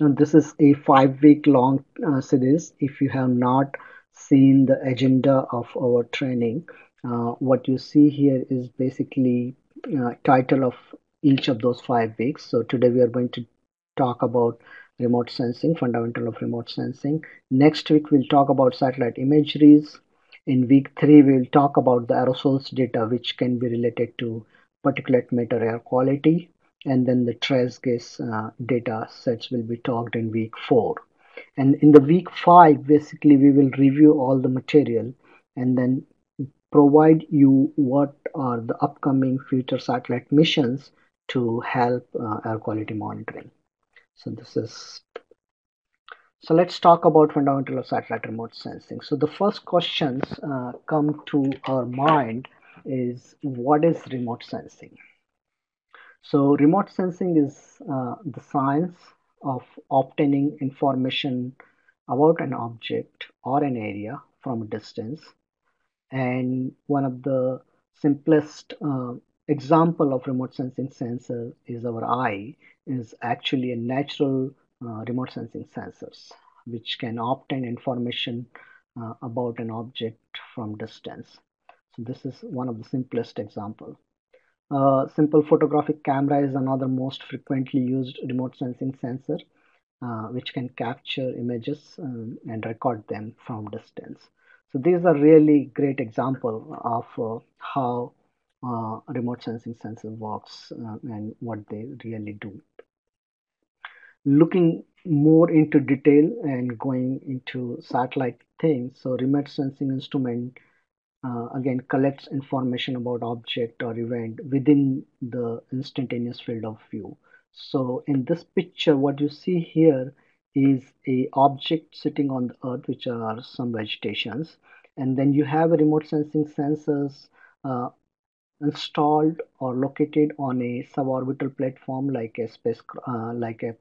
and this is a five week long uh, series. If you have not seen the agenda of our training uh, what you see here is basically uh, title of each of those five weeks. So today we are going to talk about remote sensing fundamental of remote sensing. Next week we'll talk about satellite imageries. In week 3 we'll talk about the aerosols data which can be related to particulate matter air quality and then the trace gas uh, data sets will be talked in week 4 and in the week 5 basically we will review all the material and then provide you what are the upcoming future satellite missions to help uh, air quality monitoring. So this is so let's talk about fundamental of satellite remote sensing. So the first questions uh, come to our mind is what is remote sensing so remote sensing is uh, the science of obtaining information about an object or an area from a distance. And one of the simplest uh, example of remote sensing sensor is our eye is actually a natural uh, remote sensing sensors which can obtain information uh, about an object from distance. So this is one of the simplest example. Uh, simple photographic camera is another most frequently used remote sensing sensor uh, which can capture images um, and record them from distance. So these are really great example of uh, how uh, remote sensing sensor works uh, and what they really do. Looking more into detail and going into satellite things, so remote sensing instrument uh, again collects information about object or event within the instantaneous field of view. So in this picture what you see here is a object sitting on the earth which are some vegetations. And then you have a remote sensing sensors uh, installed or located on a suborbital platform like a space uh, like a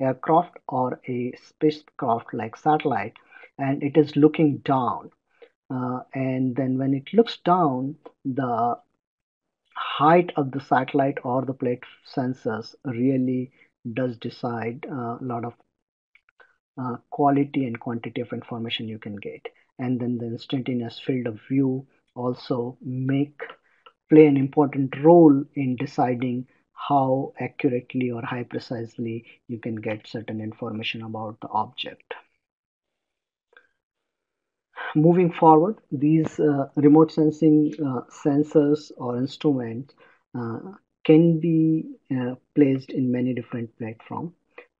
aircraft or a spacecraft like satellite. And it is looking down uh, and then when it looks down the height of the satellite or the plate sensors really does decide uh, a lot of uh, quality and quantity of information you can get. And then the instantaneous field of view also make play an important role in deciding how accurately or high precisely you can get certain information about the object moving forward, these uh, remote sensing uh, sensors or instruments uh, can be uh, placed in many different platforms.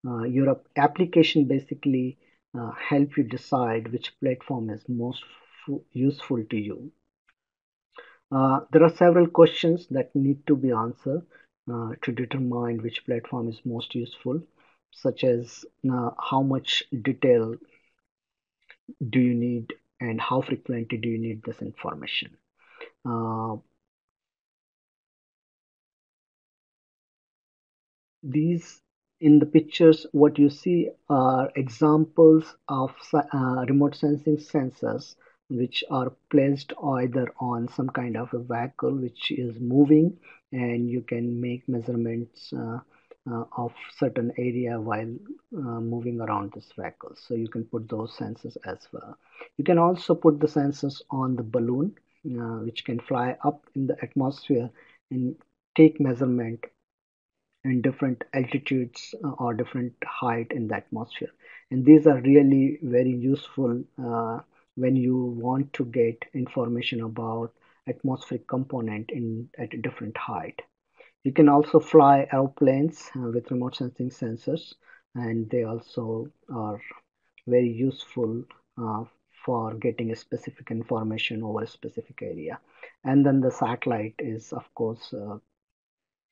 Uh, your application basically uh, help you decide which platform is most useful to you. there are several questions that need to be answered to determine which platform is most useful, such as how much detail do you need and how frequently do you need this information. Uh, these in the pictures what you see are examples of uh, remote sensing sensors which are placed either on some kind of a vehicle which is moving and you can make measurements uh, uh, of certain area while uh, moving around this vehicle. So you can put those sensors as well. You can also put the sensors on the balloon uh, which can fly up in the atmosphere and take measurement in different altitudes uh, or different height in the atmosphere. And these are really very useful uh, when you want to get information about atmospheric component in at a different height you can also fly airplanes uh, with remote sensing sensors and they also are very useful uh, for getting a specific information over a specific area. And then the satellite is of course uh,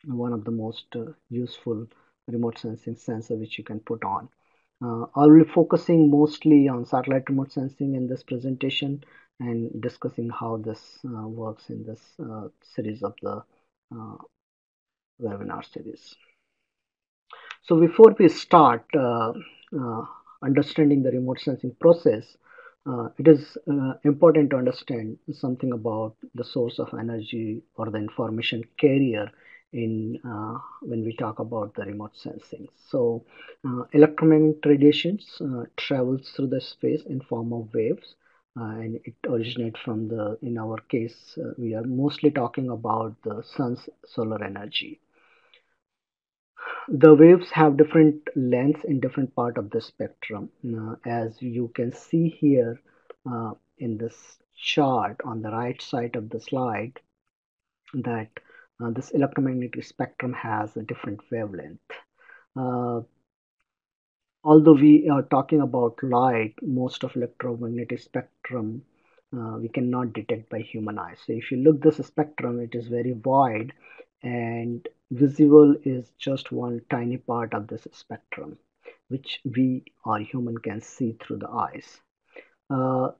one of the most uh, useful remote sensing sensor which you can put on. Uh, I'll be focusing mostly on satellite remote sensing in this presentation and discussing how this uh, works in this series of the webinar series. So before we start uh, uh, understanding the remote sensing process, uh, it is uh, important to understand something about the source of energy or the information carrier in uh, when we talk about the remote sensing. So uh, electromagnetic radiations travels through the space in form of waves uh, and it originates from the in our case uh, we are mostly talking about the sun's solar energy the waves have different lengths in different part of the spectrum. Uh, as you can see here uh, in this chart on the right side of the slide that uh, this electromagnetic spectrum has a different wavelength. Uh, although we are talking about light most of electromagnetic spectrum uh, we cannot detect by human eyes. So if you look this spectrum it is very wide and visible is just one tiny part of this spectrum which we or human can see through the eyes. Uh,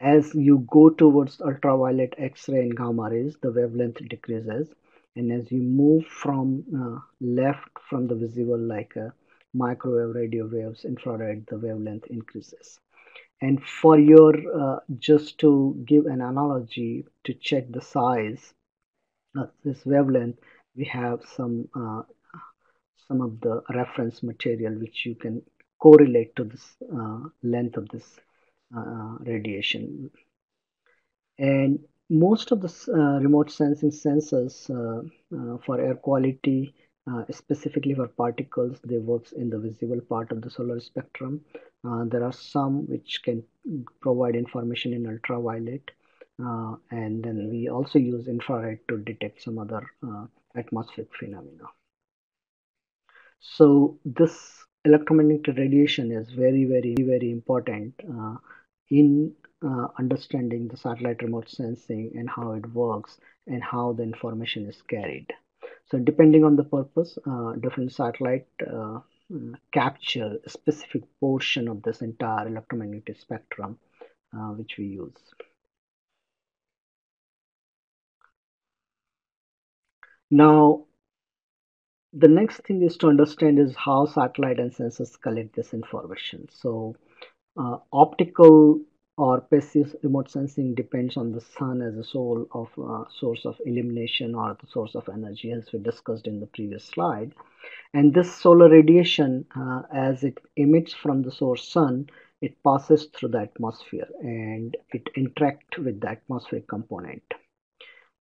as you go towards ultraviolet x-ray and gamma rays the wavelength decreases. And as you move from uh, left from the visible like uh, microwave radio waves infrared the wavelength increases. And for your uh, just to give an analogy to check the size of this wavelength we have some uh, some of the reference material which you can correlate to this uh, length of this uh, radiation. And most of the uh, remote sensing sensors uh, uh, for air quality specifically for particles they works in the visible part of the solar spectrum. There are some which can provide information in ultraviolet uh, and then we also use infrared to detect some other uh, atmospheric phenomena. So this electromagnetic radiation is very, very, very important uh, in uh, understanding the satellite remote sensing and how it works and how the information is carried. So depending on the purpose, uh, different satellite uh, capture a specific portion of this entire electromagnetic spectrum which we use. Now, the next thing is to understand is how satellite and sensors collect this information. So, uh, optical or passive remote sensing depends on the sun as a source of uh, source of illumination or the source of energy, as we discussed in the previous slide. And this solar radiation, uh, as it emits from the source sun, it passes through the atmosphere and it interacts with the atmospheric component.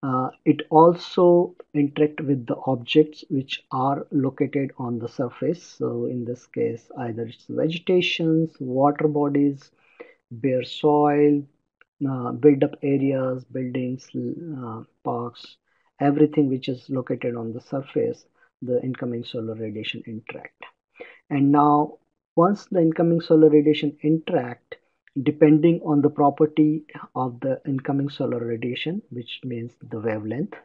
Uh, it also interact with the objects which are located on the surface. So in this case, either it's vegetations, water bodies, bare soil, uh, build up areas, buildings, uh, parks, everything which is located on the surface, the incoming solar radiation interact. And now once the incoming solar radiation interact, depending on the property of the incoming solar radiation which means the wavelength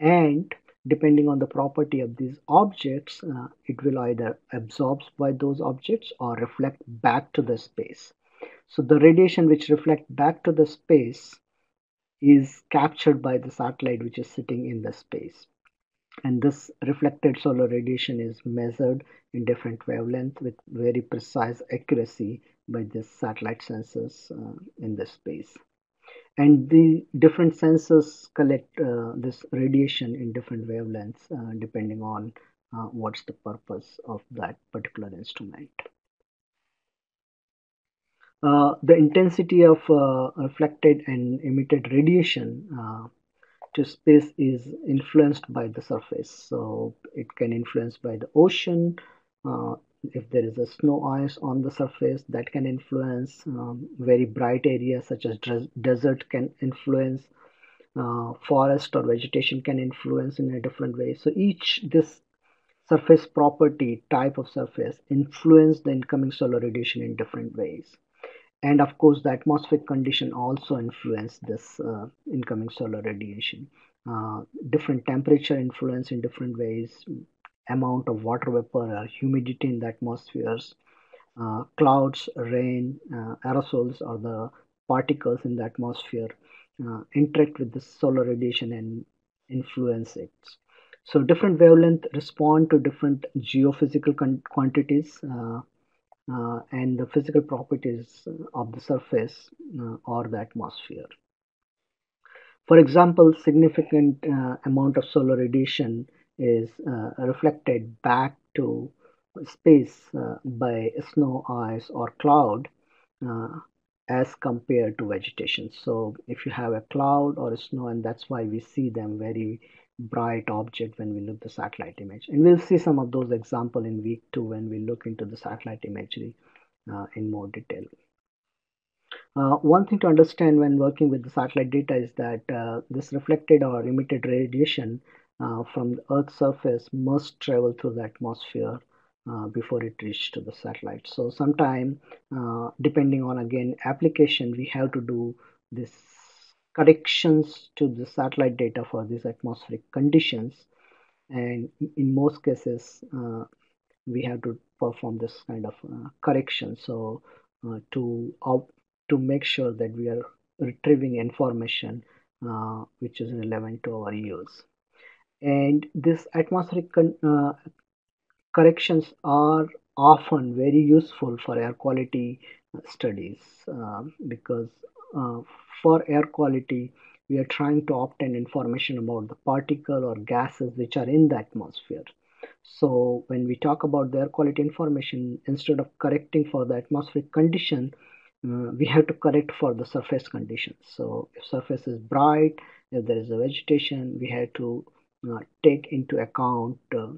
and depending on the property of these objects uh, it will either absorb by those objects or reflect back to the space. So the radiation which reflect back to the space is captured by the satellite which is sitting in the space and this reflected solar radiation is measured in different wavelengths with very precise accuracy by the satellite sensors uh, in the space and the different sensors collect uh, this radiation in different wavelengths uh, depending on uh, what's the purpose of that particular instrument. Uh, the intensity of uh, reflected and emitted radiation to space is influenced by the surface. So it can influence by the ocean. If there is a snow ice on the surface that can influence um, very bright areas such as desert can influence uh, forest or vegetation can influence in a different way. So each this surface property type of surface influence the incoming solar radiation in different ways and of course the atmospheric condition also influence this uh, incoming solar radiation uh, different temperature influence in different ways amount of water vapor or humidity in the atmospheres, uh, clouds, rain, uh, aerosols or the particles in the atmosphere uh, interact with the solar radiation and influence it. So different wavelength respond to different geophysical quantities uh, uh, and the physical properties of the surface uh, or the atmosphere. For example, significant uh, amount of solar radiation is uh, reflected back to space uh, by snow, ice, or cloud uh, as compared to vegetation. So if you have a cloud or a snow, and that's why we see them very bright object when we look the satellite image. And we'll see some of those example in week two when we look into the satellite imagery uh, in more detail. Uh, one thing to understand when working with the satellite data is that uh, this reflected or emitted radiation uh, from the Earth's surface must travel through the atmosphere uh, before it reaches to the satellite. So sometime, uh, depending on again application, we have to do this corrections to the satellite data for these atmospheric conditions. And in most cases, uh, we have to perform this kind of uh, correction. So uh, to to make sure that we are retrieving information uh, which is relevant to our use. And this atmospheric uh, corrections are often very useful for air quality studies uh, because uh, for air quality we are trying to obtain information about the particle or gases which are in the atmosphere. So when we talk about the air quality information, instead of correcting for the atmospheric condition, uh, we have to correct for the surface conditions. So if surface is bright, if there is a vegetation, we have to uh, take into account uh,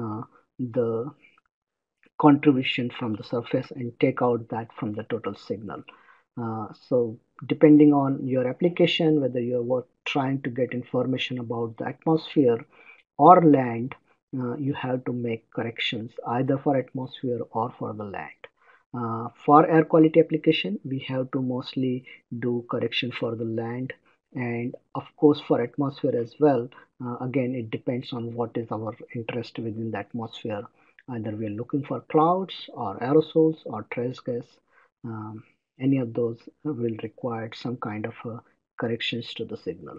uh, the contribution from the surface and take out that from the total signal. Uh, so depending on your application, whether you're trying to get information about the atmosphere or land, uh, you have to make corrections either for atmosphere or for the land. Uh, for air quality application, we have to mostly do correction for the land and of course for atmosphere as well. Uh, again, it depends on what is our interest within the atmosphere. Either we are looking for clouds or aerosols or trace gas. Um, any of those will require some kind of uh, corrections to the signal.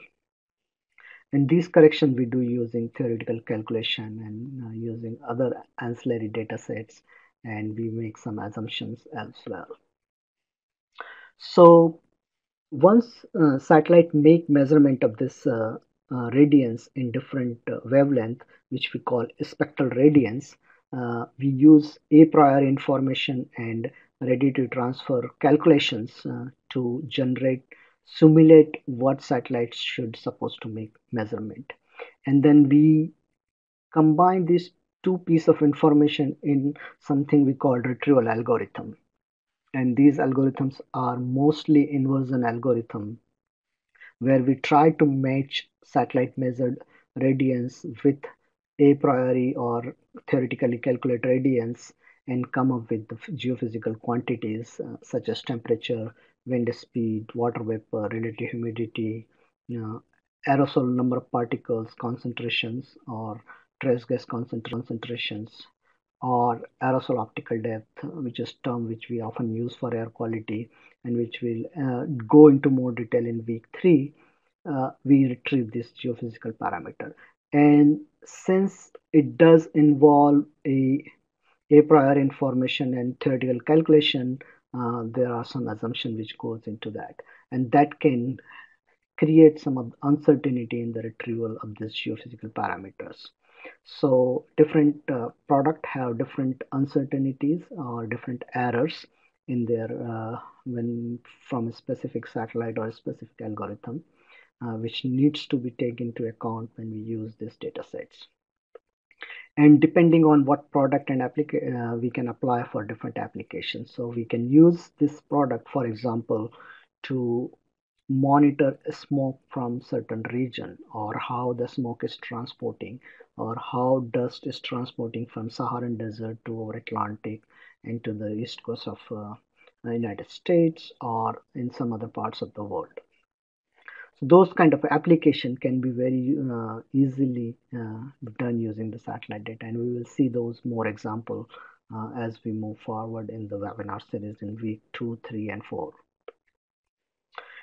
And these corrections we do using theoretical calculation and uh, using other ancillary data sets and we make some assumptions as well. So once uh, satellite make measurement of this uh, uh, radiance in different uh, wavelength, which we call spectral radiance, uh, we use a priori information and radiative transfer calculations uh, to generate simulate what satellites should supposed to make measurement. And then we combine these two piece of information in something we call retrieval algorithm. And these algorithms are mostly inversion algorithm where we try to match satellite measured radiance with a priori or theoretically calculate radiance and come up with the geophysical quantities uh, such as temperature, wind speed, water vapor, relative humidity, know, aerosol number of particles, concentrations, or trace gas concentrations, or aerosol optical depth, which is term which we often use for air quality and which will uh, go into more detail in week three. Uh, we retrieve this geophysical parameter. And since it does involve a a priori information and theoretical calculation, uh, there are some assumptions which goes into that. And that can create some of uncertainty in the retrieval of these geophysical parameters. So different uh, product have different uncertainties or different errors in their uh, when from a specific satellite or a specific algorithm, uh, which needs to be taken into account when we use these data sets and depending on what product and application uh, we can apply for different applications. So we can use this product for example to monitor smoke from certain region or how the smoke is transporting or how dust is transporting from Saharan desert to over Atlantic and to the east coast of uh, United States or in some other parts of the world so those kind of application can be very uh, easily uh, done using the satellite data and we will see those more example uh, as we move forward in the webinar series in week 2, 3 and 4.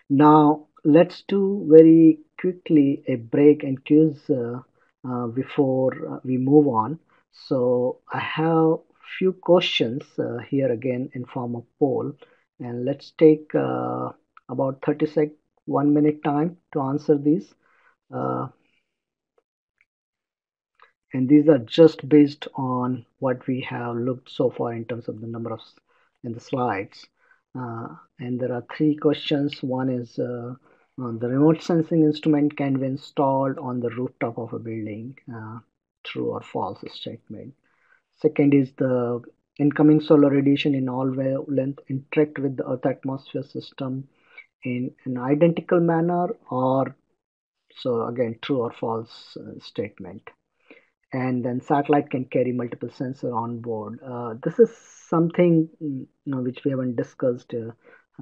Now let's do very quickly a break and quiz uh, uh, before uh, we move on. So I have few questions here again in form of poll and let's take about 30 sec one minute time to answer these. Uh, and these are just based on what we have looked so far in terms of the number of in the slides. Uh, and there are three questions. One is uh, the remote sensing instrument can be installed on the rooftop of a building. Uh, true or false statement. Second is the incoming solar radiation in all wavelength interact with the Earth atmosphere system in an identical manner or so again true or false uh, statement. And then satellite can carry multiple sensor on board. Uh, this is something you know, which we haven't discussed uh,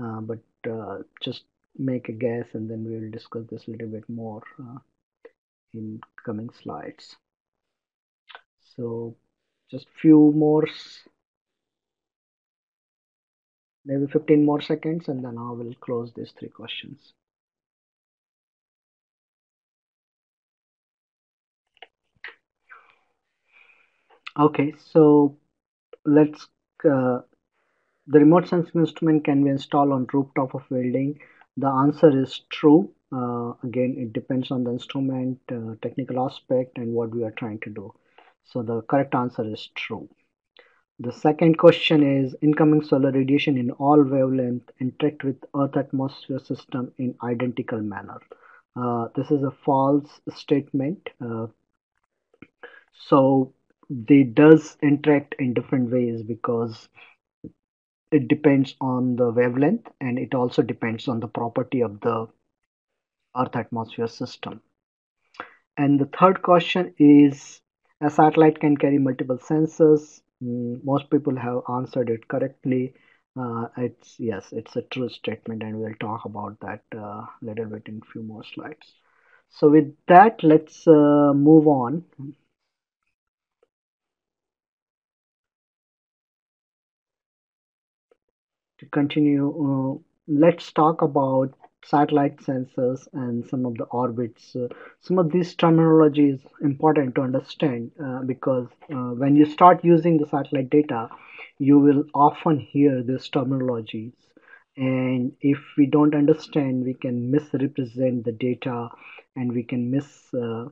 uh but uh, just make a guess and then we will discuss this a little bit more uh, in coming slides. So just few more maybe 15 more seconds and then I will close these three questions. Okay, so let's, uh, the remote sensing instrument can be installed on rooftop of building. The answer is true. Uh, again, it depends on the instrument, uh, technical aspect and what we are trying to do. So the correct answer is true. The second question is incoming solar radiation in all wavelength interact with Earth atmosphere system in identical manner. Uh, this is a false statement. Uh, so they does interact in different ways because it depends on the wavelength and it also depends on the property of the Earth atmosphere system. And the third question is a satellite can carry multiple sensors most people have answered it correctly. Uh, it's yes, it's a true statement, and we'll talk about that a uh, little bit in a few more slides. So with that, let's uh, move on. To continue, uh, let's talk about satellite sensors and some of the orbits. Uh, some of this terminology is important to understand uh, because uh, when you start using the satellite data, you will often hear these terminologies. And if we don't understand, we can misrepresent the data and we can misinterpret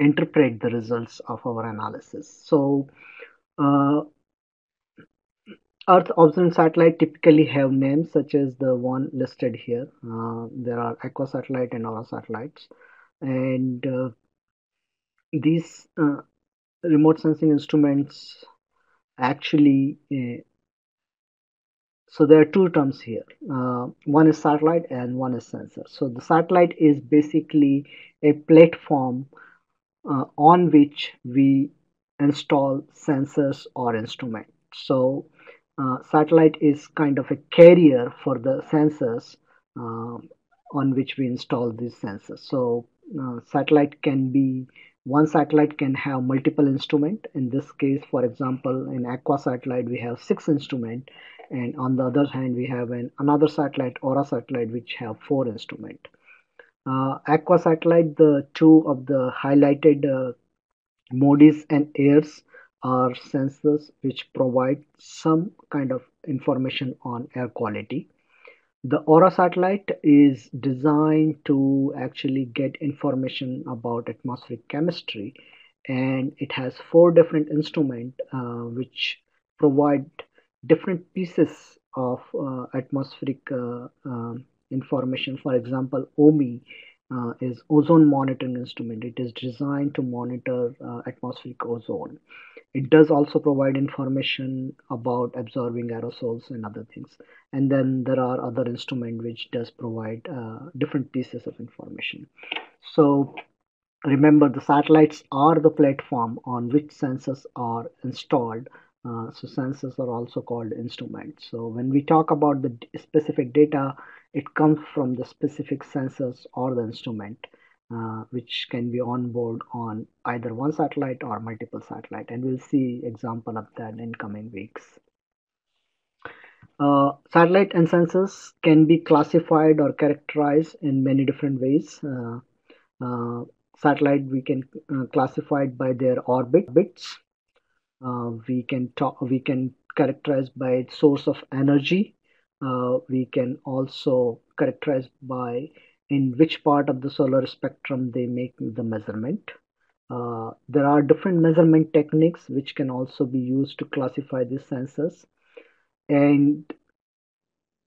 uh, the results of our analysis. So uh, Earth observing satellite typically have names such as the one listed here. Uh, there are Aqua satellite and Aura satellites, and uh, these uh, remote sensing instruments actually. Uh, so there are two terms here. Uh, one is satellite and one is sensor. So the satellite is basically a platform uh, on which we install sensors or instruments. So uh, satellite is kind of a carrier for the sensors uh, on which we install these sensors. So uh, satellite can be one satellite can have multiple instrument. In this case, for example, in Aqua satellite we have six instrument, and on the other hand we have an another satellite, Aura satellite, which have four instrument. Uh, Aqua satellite, the two of the highlighted uh, MODIS and AIRS are sensors which provide some kind of information on air quality. The Aura satellite is designed to actually get information about atmospheric chemistry and it has four different instruments uh, which provide different pieces of uh, atmospheric uh, um, information. For example, OMI uh, is ozone monitoring instrument. It is designed to monitor uh, atmospheric ozone. It does also provide information about absorbing aerosols and other things. And then there are other instrument which does provide uh, different pieces of information. So remember the satellites are the platform on which sensors are installed. Uh, so sensors are also called instruments. So when we talk about the specific data, it comes from the specific sensors or the instrument uh, which can be on board on either one satellite or multiple satellite and we'll see example of that in coming weeks. Uh, satellite and sensors can be classified or characterized in many different ways. Uh, uh satellite we can classify it by their orbits. Uh, we can talk, we can characterize by source of energy. Uh, we can also characterize by in which part of the solar spectrum they make the measurement. Uh, there are different measurement techniques which can also be used to classify these sensors. And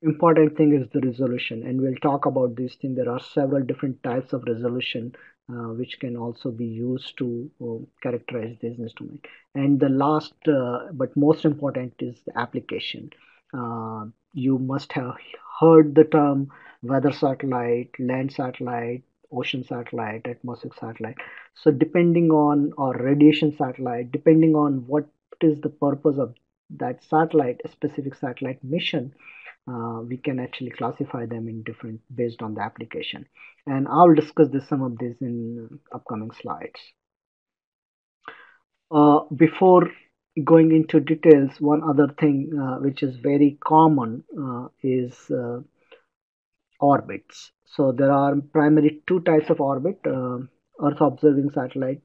important thing is the resolution. And we'll talk about this thing there are several different types of resolution uh, which can also be used to uh, characterize this instrument and the last uh, but most important is the application. Uh, you must have heard the term weather satellite land satellite ocean satellite atmospheric satellite. So depending on or radiation satellite depending on what is the purpose of that satellite a specific satellite mission uh, we can actually classify them in different based on the application. And I'll discuss this some of this in upcoming slides. Uh, before going into details one other thing uh, which is very common uh, is uh, orbits. So there are primarily two types of orbit uh, earth observing satellite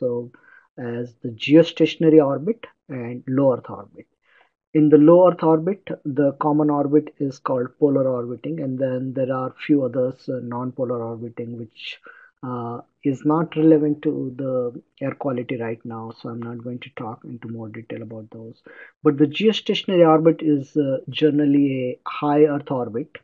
so as the geostationary orbit and low earth orbit in the low Earth orbit, the common orbit is called polar orbiting, and then there are few others, uh, non-polar orbiting, which uh, is not relevant to the air quality right now, so I'm not going to talk into more detail about those. But the geostationary orbit is uh, generally a high Earth orbit,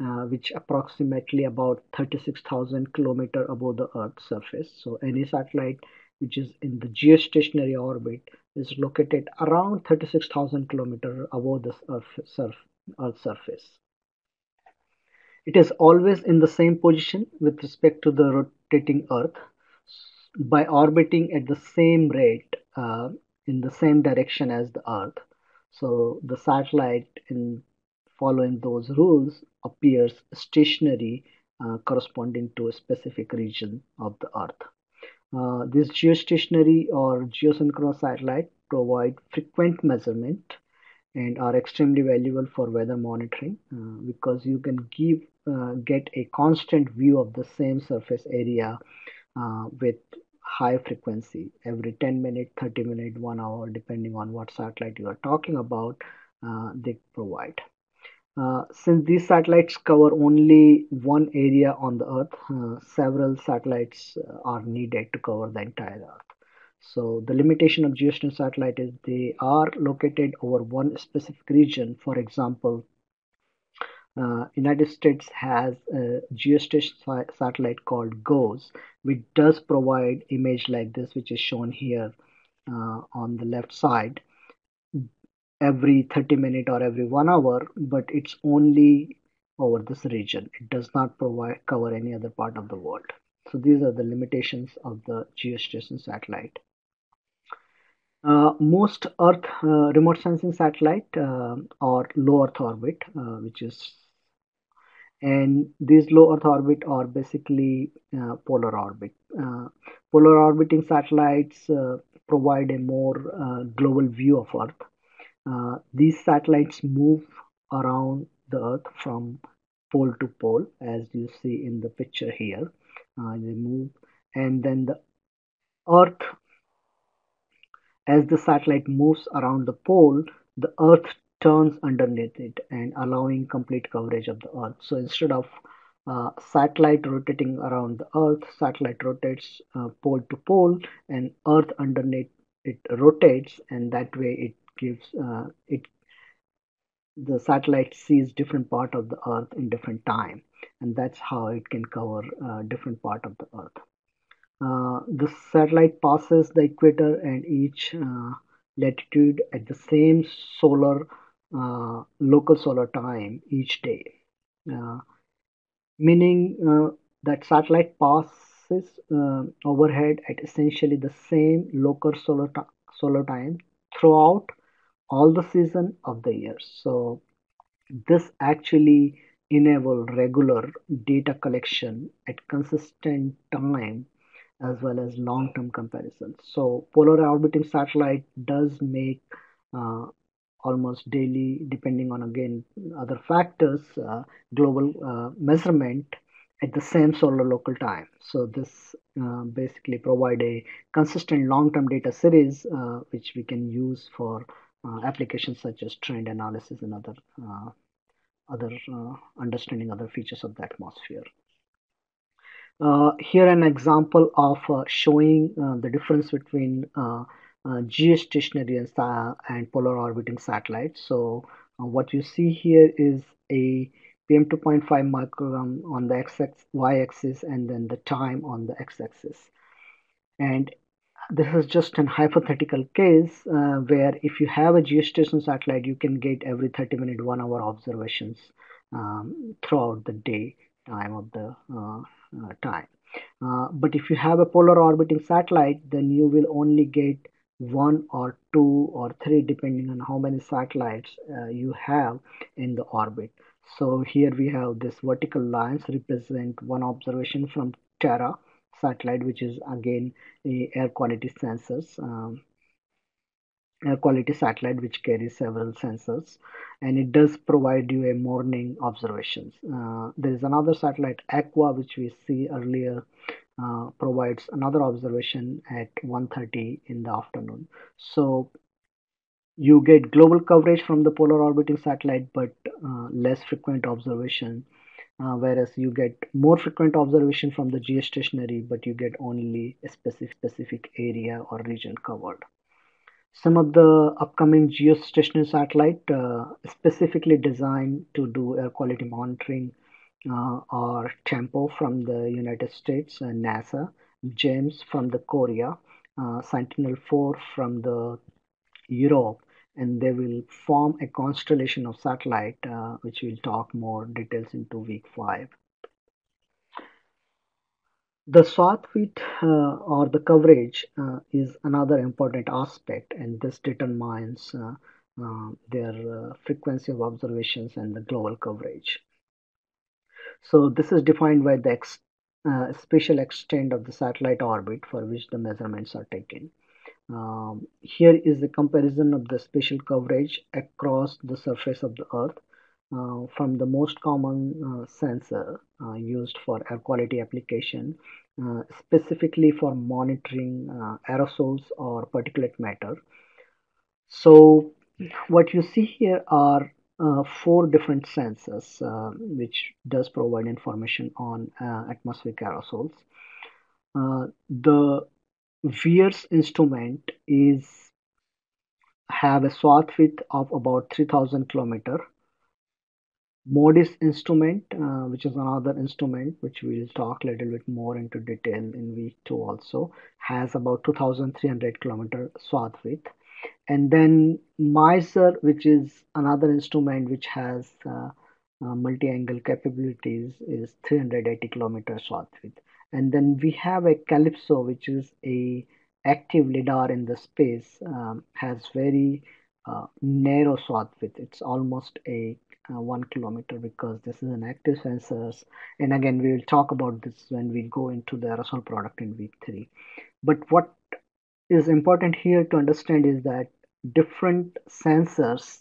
uh, which approximately about 36,000 kilometer above the Earth's surface. So any satellite which is in the geostationary orbit is located around 36,000 kilometers above the Earth, surface. It is always in the same position with respect to the rotating Earth by orbiting at the same rate uh, in the same direction as the Earth. So the satellite in following those rules appears stationary uh, corresponding to a specific region of the Earth. Uh, this geostationary or geosynchronous satellite provide frequent measurement and are extremely valuable for weather monitoring uh, because you can give uh, get a constant view of the same surface area uh, with high frequency every 10 minute 30 minute one hour depending on what satellite you are talking about uh, they provide uh, since these satellites cover only one area on the Earth, uh, several satellites uh, are needed to cover the entire Earth. So the limitation of geostationary satellite is they are located over one specific region. For example, uh, United States has a geostationary satellite called GOES, which does provide image like this, which is shown here uh, on the left side every 30 minute or every one hour but it's only over this region. It does not provide cover any other part of the world. So these are the limitations of the geostationary satellite. Uh, most earth uh, remote sensing satellite uh, low earth orbit uh, which is and these low earth orbit are basically uh, polar orbit. Uh, polar orbiting satellites provide a more global view of earth uh, these satellites move around the Earth from pole to pole, as you see in the picture here. Uh, they move, and then the Earth, as the satellite moves around the pole, the Earth turns underneath it and allowing complete coverage of the Earth. So instead of uh, satellite rotating around the Earth, satellite rotates uh, pole to pole, and Earth underneath it rotates, and that way it gives uh, it the satellite sees different part of the earth in different time and that's how it can cover uh, different part of the earth. Uh, the satellite passes the equator and each uh, latitude at the same solar uh, local solar time each day. Uh, meaning that satellite passes overhead at essentially the same local solar solar time throughout all the season of the year. So this actually enable regular data collection at consistent time as well as long-term comparisons. So polar orbiting satellite does make uh, almost daily, depending on again other factors, uh, global uh, measurement at the same solar local time. So this uh, basically provide a consistent long-term data series uh, which we can use for applications such as trend analysis and other uh, other uh, understanding other features of the atmosphere. Uh, here an example of uh, showing uh, the difference between uh, uh, geostationary and, and, polar orbiting satellites. So what you see here is a PM2.5 microgram on the x y-axis and then the time on the x-axis. And this is just an hypothetical case uh, where if you have a geostationary satellite, you can get every 30 minute, one hour observations um, throughout the day time of the uh, uh, time. Uh, but if you have a polar orbiting satellite, then you will only get one or two or three depending on how many satellites uh, you have in the orbit. So here we have this vertical lines represent one observation from Terra satellite which is again air quality sensors um, air quality satellite which carries several sensors and it does provide you a morning observations uh, there is another satellite aqua which we see earlier uh, provides another observation at 1:30 in the afternoon. So you get global coverage from the polar orbiting satellite but uh, less frequent observation uh, whereas you get more frequent observation from the geostationary but you get only a specific specific area or region covered. Some of the upcoming geostationary satellite uh, specifically designed to do air quality monitoring uh, are tempo from the united states nasa GEMS from the korea uh, sentinel 4 from the europe and they will form a constellation of satellite uh, which we'll talk more details into week 5 the swath width uh, or the coverage uh, is another important aspect and this determines uh, uh, their uh, frequency of observations and the global coverage. So this is defined by the ex spatial extent of the satellite orbit for which the measurements are taken um, here is a comparison of the spatial coverage across the surface of the earth uh, from the most common uh, sensor uh, used for air quality application uh, specifically for monitoring uh, aerosols or particulate matter. So what you see here are uh, four different sensors which does provide information on atmospheric aerosols. The VIIRS instrument is have a swath width of about 3000 kilometer. MODIS instrument, uh, which is another instrument which we'll talk a little bit more into detail in week two also, has about 2300 kilometer swath width. And then MISR, which is another instrument which has uh, uh, multi-angle capabilities, is 380 kilometer swath width and then we have a CALIPSO which is a active lidar in the space um, has very uh, narrow swath width. It's almost a uh, one kilometer because this is an active sensors and again we will talk about this when we go into the aerosol product in week three. But what is important here to understand is that different sensors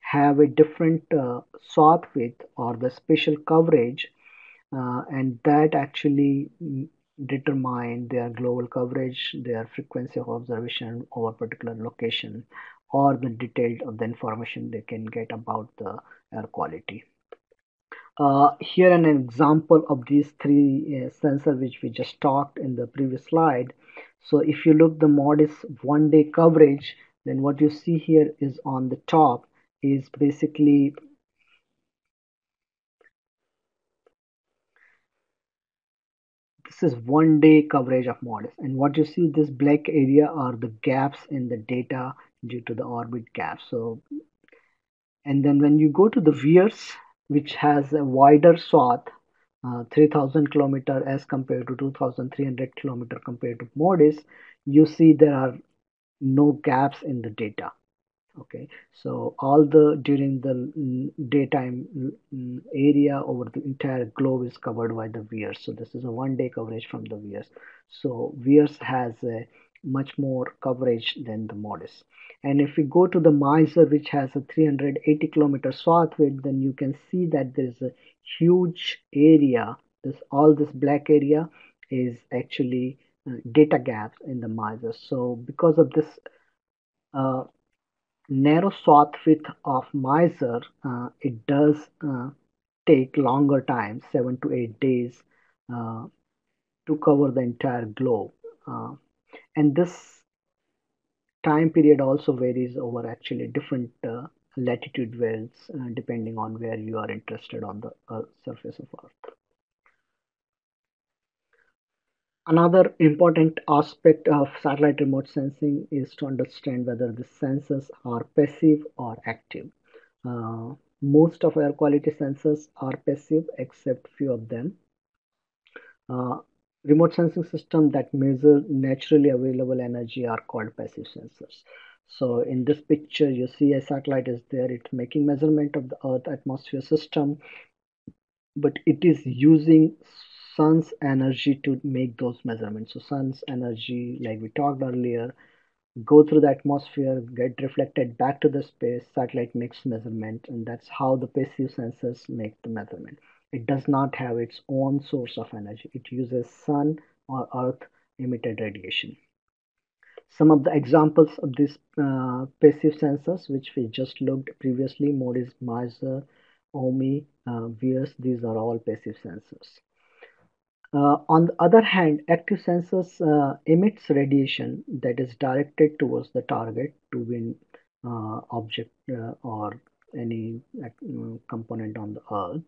have a different uh, swath width or the spatial coverage uh, and that actually determine their global coverage, their frequency of observation over particular location, or the detail of the information they can get about the air quality. Uh, here an example of these three uh, sensors which we just talked in the previous slide. So if you look the MODIS one day coverage, then what you see here is on the top is basically this is one day coverage of MODIS and what you see this black area are the gaps in the data due to the orbit gap. So and then when you go to the VIIRS which has a wider swath uh, 3000 kilometer as compared to 2300 kilometer compared to MODIS you see there are no gaps in the data okay. So all the during the daytime area over the entire globe is covered by the VIIRS so this is a one day coverage from the VIIRS so VIIRS has a much more coverage than the MODIS. And if we go to the MISR which has a 380 kilometer swath width then you can see that there is a huge area. This all this black area is actually uh, data gaps in the MISR so because of this uh, narrow swath width of MISR, uh, it does uh, take longer time, seven to eight days, uh, to cover the entire globe. Uh, and this time period also varies over actually different uh, latitude wells uh, depending on where you are interested on the surface of Earth. Another important aspect of satellite remote sensing is to understand whether the sensors are passive or active. Uh, most of air quality sensors are passive except few of them. Uh, remote sensing systems that measure naturally available energy are called passive sensors. So in this picture, you see a satellite is there. It's making measurement of the Earth atmosphere system, but it is using sun's energy to make those measurements. So sun's energy, like we talked earlier, go through the atmosphere, get reflected back to the space, satellite makes measurement, and that's how the passive sensors make the measurement. It does not have its own source of energy. It uses sun or earth emitted radiation. Some of the examples of these uh, passive sensors, which we just looked previously, MODIS, MISR, OMI, uh, VIIRS, these are all passive sensors. Uh, on the other hand, active sensors uh, emits radiation that is directed towards the target to win uh, object uh, or any uh, component on the earth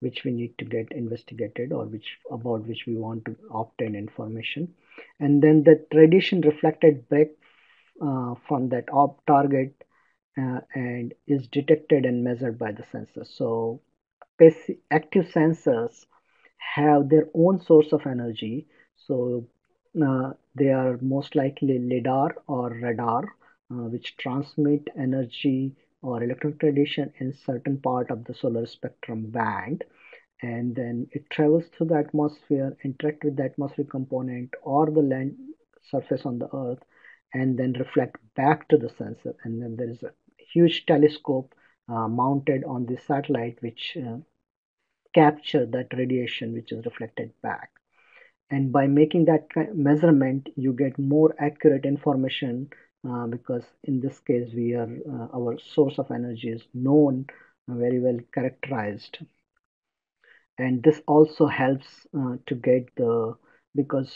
which we need to get investigated or which about which we want to obtain information. And then that radiation reflected back uh, from that target and is detected and measured by the sensor so active sensors have their own source of energy. So uh, they are most likely LIDAR or radar, uh, which transmit energy or electric radiation in certain part of the solar spectrum band. And then it travels through the atmosphere, interact with the atmospheric component or the land surface on the earth, and then reflect back to the sensor. And then there is a huge telescope uh, mounted on the satellite, which uh, capture that radiation which is reflected back. And by making that measurement you get more accurate information uh, because in this case we are uh, our source of energy is known uh, very well characterized. And this also helps uh, to get the because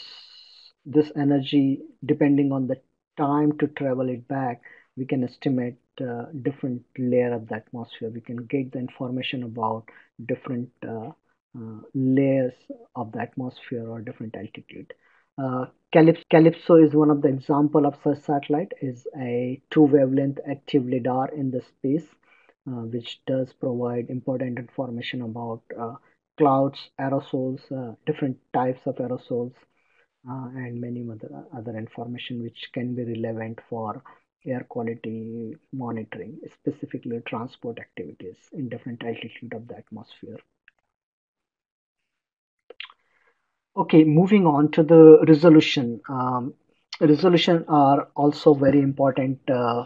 this energy depending on the time to travel it back we can estimate uh, different layer of the atmosphere. We can get the information about different uh, uh, layers of the atmosphere or different altitude. Uh, CALIPSO is one of the example of such satellite is a two wavelength active lidar in the space uh, which does provide important information about uh, clouds aerosols different types of aerosols and many other, other information which can be relevant for air quality monitoring, specifically transport activities in different altitude of the atmosphere. Okay, moving on to the resolution. Um, resolution are also very important uh,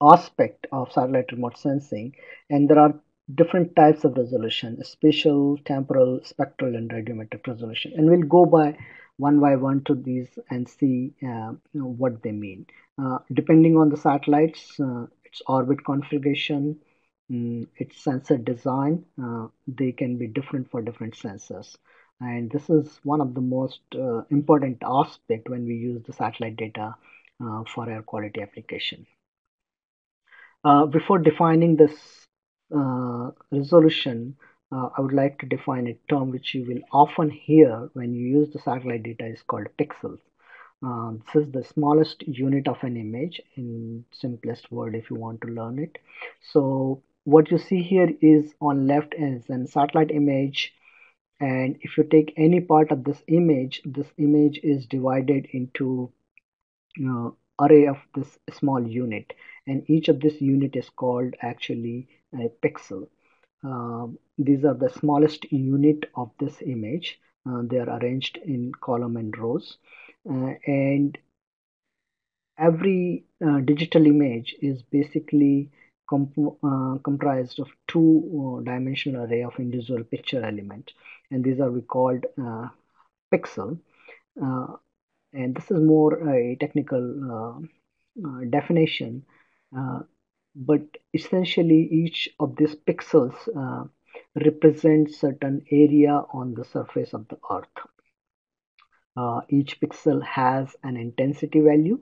aspect of satellite remote sensing and there are different types of resolution spatial temporal spectral and radiometric resolution and we'll go by one by one to these and see uh, you know, what they mean. Uh, depending on the satellites, uh, its orbit configuration, um, its sensor design, uh, they can be different for different sensors. And this is one of the most uh, important aspect when we use the satellite data uh, for air quality application. before defining this resolution, uh, I would like to define a term which you will often hear when you use the satellite data is called pixels. Uh, this is the smallest unit of an image in simplest word if you want to learn it. So what you see here is on left is an satellite image and if you take any part of this image this image is divided into uh, array of this small unit and each of this unit is called actually a pixel um, these are the smallest unit of this image. Uh, they are arranged in column and rows. Uh, and every uh, digital image is basically comp uh, comprised of two uh, dimensional array of individual picture element And these are we called uh, pixel. and this is more a technical definition Uh, but essentially, each of these pixels uh, represents certain area on the surface of the Earth. Uh, each pixel has an intensity value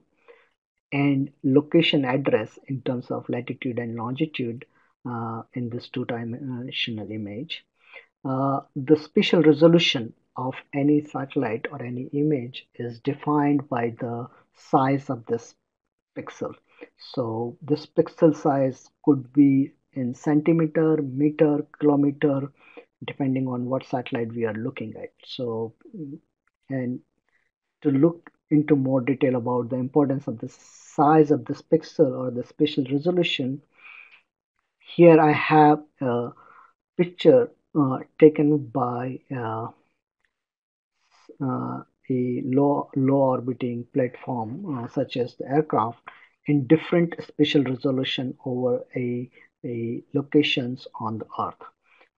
and location address in terms of latitude and longitude uh, in this two-dimensional image. Uh, the spatial resolution of any satellite or any image is defined by the size of this pixel. So this pixel size could be in centimeter, meter, kilometer, depending on what satellite we are looking at. So, and to look into more detail about the importance of the size of this pixel or the spatial resolution, here I have a picture uh, taken by uh, uh, a low, low orbiting platform uh, such as the aircraft in different spatial resolution over a, a locations on the earth.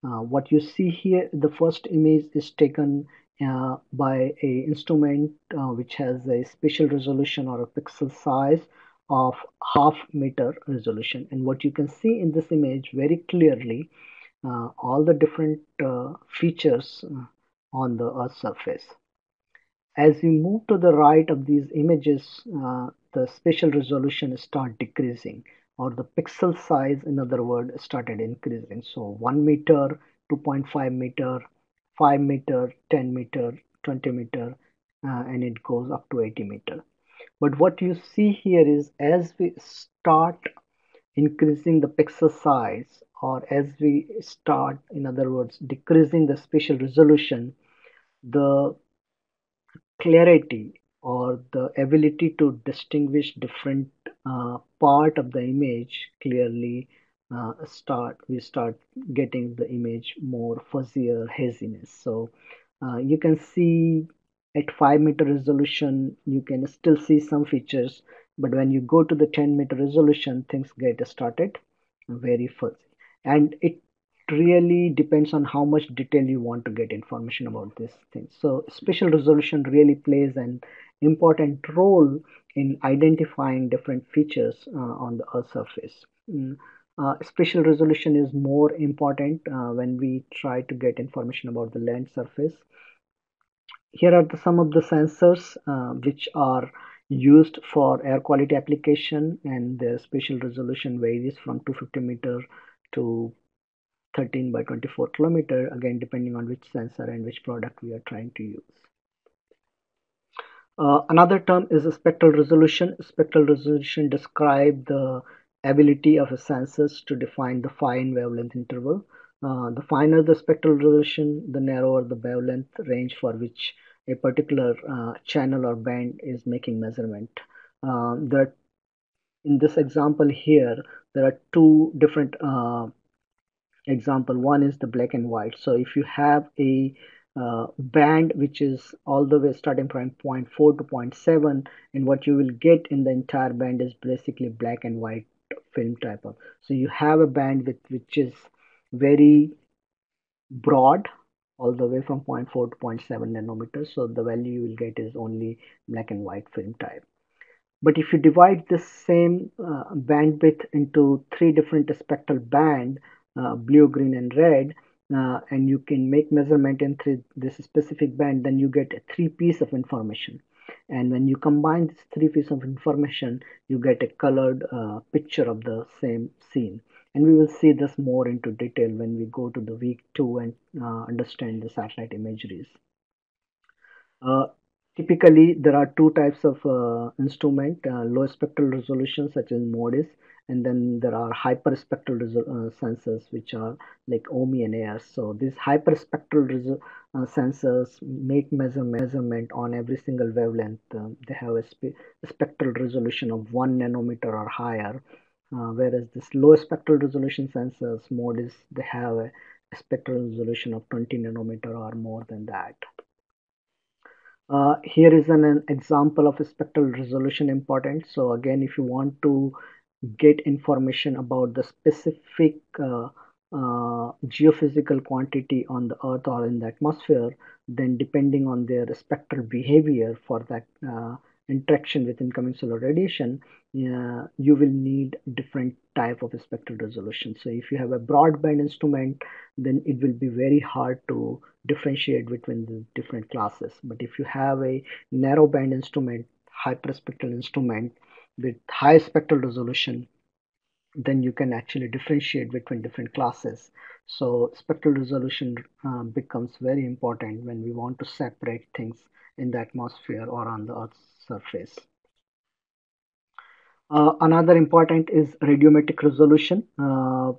Uh, what you see here, the first image is taken uh, by a instrument uh, which has a spatial resolution or a pixel size of half meter resolution and what you can see in this image very clearly uh, all the different uh, features uh, on the earth surface as we move to the right of these images the spatial resolution start decreasing or the pixel size in other words started increasing. So 1 meter 2.5 meter 5 meter 10 meter 20 meter uh, and it goes up to 80 meter. But what you see here is as we start increasing the pixel size or as we start in other words decreasing the spatial resolution the clarity or the ability to distinguish different uh, part of the image clearly uh, start we start getting the image more fuzzy or haziness. So uh, you can see at 5 meter resolution you can still see some features but when you go to the 10 meter resolution things get started very fuzzy. And it really depends on how much detail you want to get information about this thing. So spatial resolution really plays an important role in identifying different features uh, on the earth surface mm. uh, spatial resolution is more important uh, when we try to get information about the land surface here are the, some of the sensors uh, which are used for air quality application and their spatial resolution varies from 250 meter to 13 by 24 kilometer again depending on which sensor and which product we are trying to use. Uh, another term is spectral resolution. Spectral resolution describe the ability of a sensors to define the fine wavelength interval. Uh, the finer the spectral resolution, the narrower the wavelength range for which a particular uh, channel or band is making measurement. Uh, there, in this example here, there are two different uh, example one is the black and white so if you have a uh, band which is all the way starting from 0.4 to 0.7 and what you will get in the entire band is basically black and white film type of. So you have a band with which is very broad all the way from 0.4 to 0.7 nanometers. So the value you will get is only black and white film type. But if you divide this same uh, bandwidth into three different spectral band uh, blue, green, and red, uh, and you can make measurement in three, this specific band, then you get three piece of information. And when you combine these three piece of information, you get a colored uh, picture of the same scene. And we will see this more into detail when we go to the week two and uh, understand the satellite imageries. Uh, typically, there are two types of uh, instrument, low spectral resolution such as MODIS and then there are hyperspectral uh, sensors which are like OMI and AIRS. So these hyperspectral uh, sensors make measurement on every single wavelength. Uh, they have a, spe a, spectral resolution of one nanometer or higher, uh, whereas this low spectral resolution sensors MODIS they have a, a spectral resolution of 20 nanometer or more than that. Uh, here is an, an, example of a spectral resolution important. So again, if you want to get information about the specific uh, uh, geophysical quantity on the earth or in the atmosphere then depending on their spectral behavior for that uh, interaction with incoming solar radiation, you will need different type of spectral resolution. So if you have a broadband instrument, then it will be very hard to differentiate between the different classes. But if you have a narrowband instrument, hyperspectral instrument with high spectral resolution, then you can actually differentiate between different classes. So spectral resolution uh, becomes very important when we want to separate things in the atmosphere or on the Earth's surface. Uh, another important is radiometric resolution. Uh,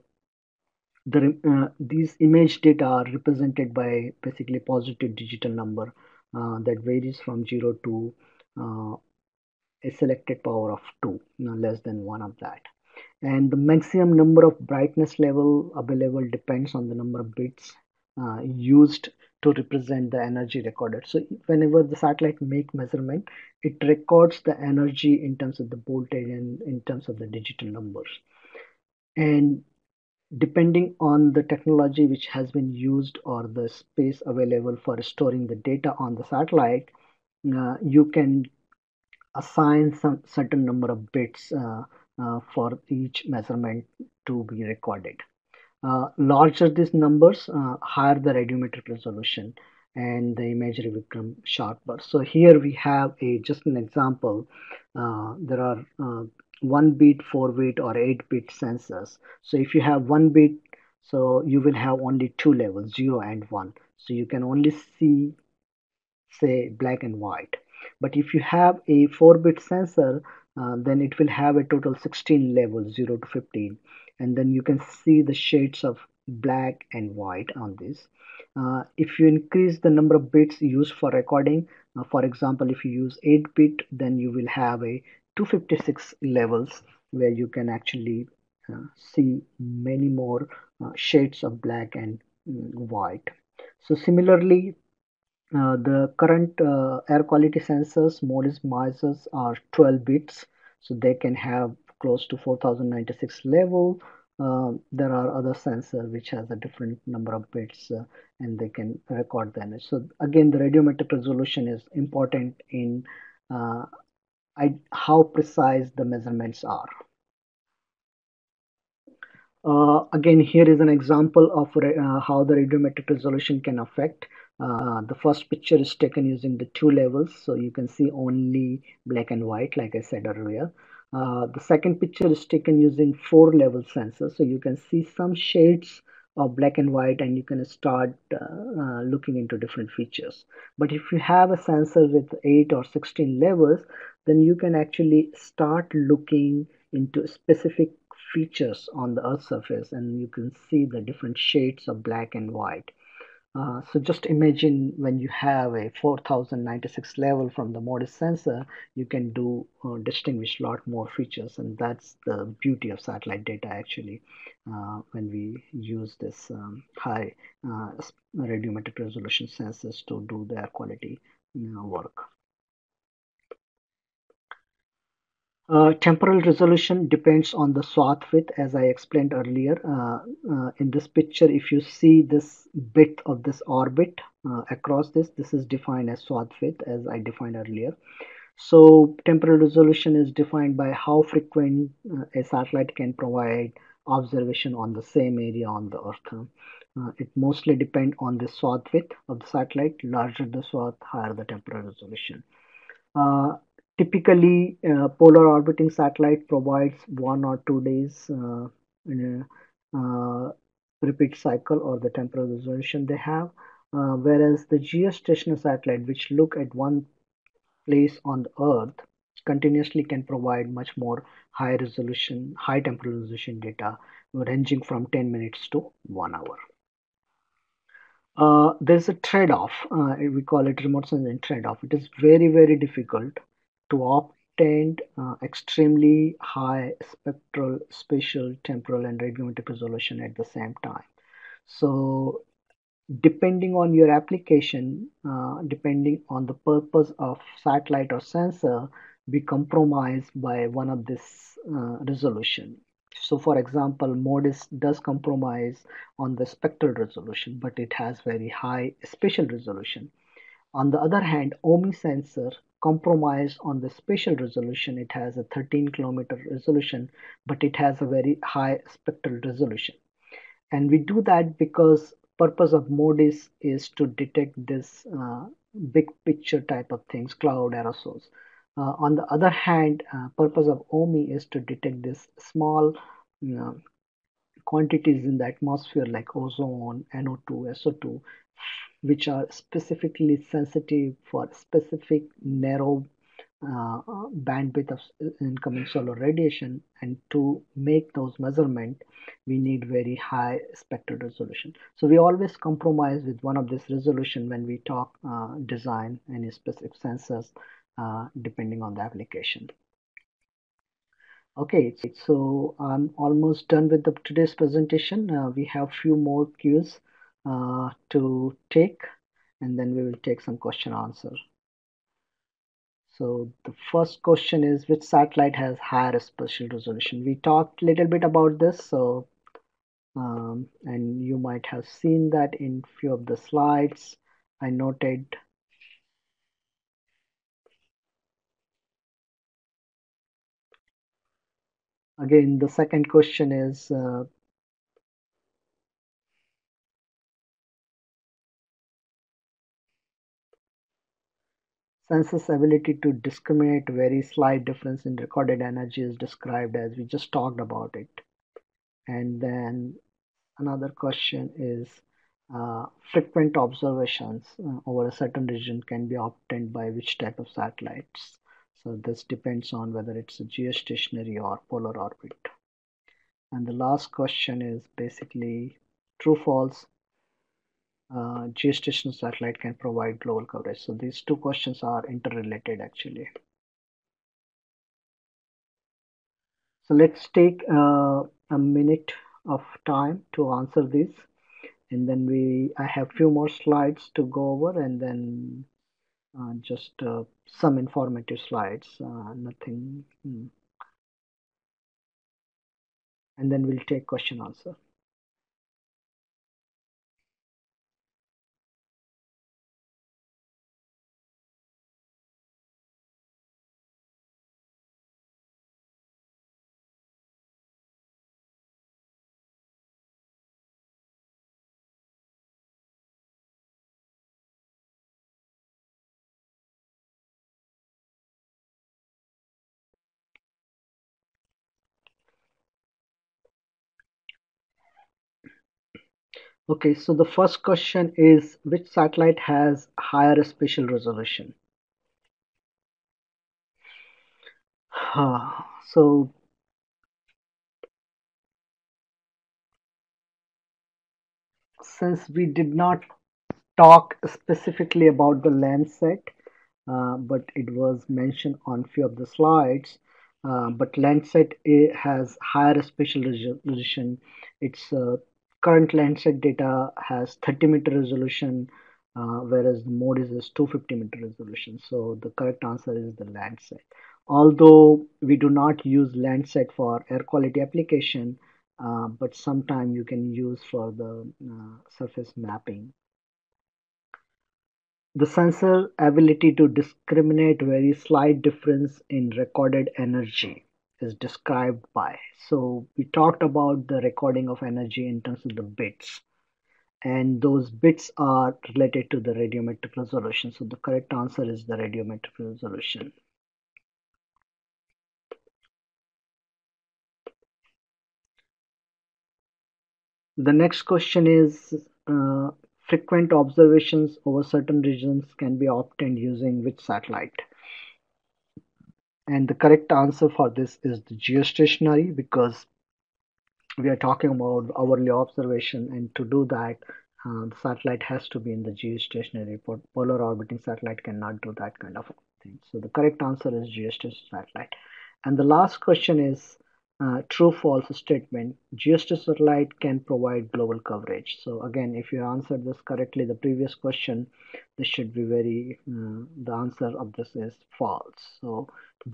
the, uh, these image data are represented by basically positive digital number uh, that varies from 0 to uh, a selected power of 2, no less than one of that. And the maximum number of brightness level available depends on the number of bits uh, used to represent the energy recorded. So whenever the satellite make measurement, it records the energy in terms of the voltage and in terms of the digital numbers. And depending on the technology which has been used or the space available for storing the data on the satellite, uh, you can assign some certain number of bits uh, uh, for each measurement to be recorded. Uh, larger these numbers, higher the radiometric resolution and the imagery become sharper. So here we have a just an example. Uh, there are uh, one bit, four bit, or eight bit sensors. So if you have one bit, so you will have only two levels, zero and one. So you can only see, say, black and white. But if you have a four bit sensor, uh, then it will have a total 16 levels, 0 to 15 and then you can see the shades of black and white on this. Uh, if you increase the number of bits used for recording uh, for example if you use 8 bit then you will have a 256 levels where you can actually uh, see many more uh, shades of black and mm, white. So similarly uh, the current uh, air quality sensors MODIS MISRs are 12 bits so they can have close to 4096 level. Uh, there are other sensors which has a different number of bits uh, and they can record the image. So again the radiometric resolution is important in uh, I, how precise the measurements are. Uh, again here is an example of uh, how the radiometric resolution can affect uh, the first picture is taken using the two levels so you can see only black and white like I said earlier. Uh, the second picture is taken using four level sensor so you can see some shades of black and white and you can start uh, uh, looking into different features. But if you have a sensor with 8 or 16 levels then you can actually start looking into specific features on the earth surface and you can see the different shades of black and white uh, so just imagine when you have a 4096 level from the MODIS sensor, you can do uh, distinguish a lot more features and that's the beauty of satellite data actually uh, when we use this um, high uh, radiometric resolution sensors to do the air quality you know, work. Uh, temporal resolution depends on the swath width as I explained earlier. Uh, uh, in this picture, if you see this bit of this orbit uh, across this, this is defined as swath width as I defined earlier. So temporal resolution is defined by how frequent uh, a satellite can provide observation on the same area on the Earth. Uh, it mostly depends on the swath width of the satellite. Larger the swath, higher the temporal resolution. Typically, uh, polar orbiting satellite provides one or two days uh, in a uh, repeat cycle or the temporal resolution they have. Uh, whereas the geostationary satellite, which look at one place on the Earth, continuously can provide much more high resolution, high temporal resolution data ranging from 10 minutes to one hour. Uh, there's a trade-off. Uh, we call it remote sensing trade-off. It is very, very difficult to obtain uh, extremely high spectral, spatial, temporal, and radiometric resolution at the same time. So depending on your application, uh, depending on the purpose of satellite or sensor, be compromised by one of this uh, resolution. So for example, MODIS does compromise on the spectral resolution, but it has very high spatial resolution. On the other hand, OMI sensor compromise on the spatial resolution. It has a 13 kilometer resolution, but it has a very high spectral resolution. And we do that because purpose of MODIS is to detect this uh, big picture type of things, cloud aerosols. Uh, on the other hand, uh, purpose of OMI is to detect this small quantities in the atmosphere like ozone, NO2, SO2, which are specifically sensitive for specific narrow uh, bandwidth of incoming solar radiation. And to make those measurements we need very high spectral resolution. So we always compromise with one of this resolution when we talk uh, design any specific sensors uh, depending on the application. Okay so I'm almost done with the today's presentation. Uh, we have few more cues uh, to take and then we will take some question answer so the first question is which satellite has higher spatial resolution? We talked a little bit about this, so um, and you might have seen that in few of the slides. I noted again the second question is uh, Sensor's ability to discriminate very slight difference in recorded energy is described as we just talked about it. And then another question is uh, frequent observations uh, over a certain region can be obtained by which type of satellites. So this depends on whether it's a geostationary or polar orbit. And the last question is basically true false uh, geostationary satellite can provide global coverage. So these two questions are interrelated actually. So let's take uh, a minute of time to answer this and then we I have few more slides to go over and then uh, just uh, some informative slides uh, nothing hmm. and then we'll take question answer Okay, so the first question is which satellite has higher spatial resolution? so since we did not talk specifically about the Landsat, uh, but it was mentioned on few of the slides. Uh, but Landsat has higher spatial resolution. Its uh, current Landsat data has 30 meter resolution, uh, whereas the MODIS is 250 meter resolution. So the correct answer is the Landsat. Although we do not use Landsat for air quality application, uh, but sometime you can use for the uh, surface mapping. The sensor ability to discriminate very slight difference in recorded energy is described by. So we talked about the recording of energy in terms of the bits and those bits are related to the radiometric resolution. So the correct answer is the radiometric resolution. The next question is uh, frequent observations over certain regions can be obtained using which satellite? And the correct answer for this is the geostationary because we are talking about hourly observation and to do that uh, the satellite has to be in the geostationary. Polar orbiting satellite cannot do that kind of thing. So the correct answer is geostationary satellite. And the last question is true false statement geostationary satellite can provide global coverage so again if you answered this correctly the previous question this should be very uh, the answer of this is false so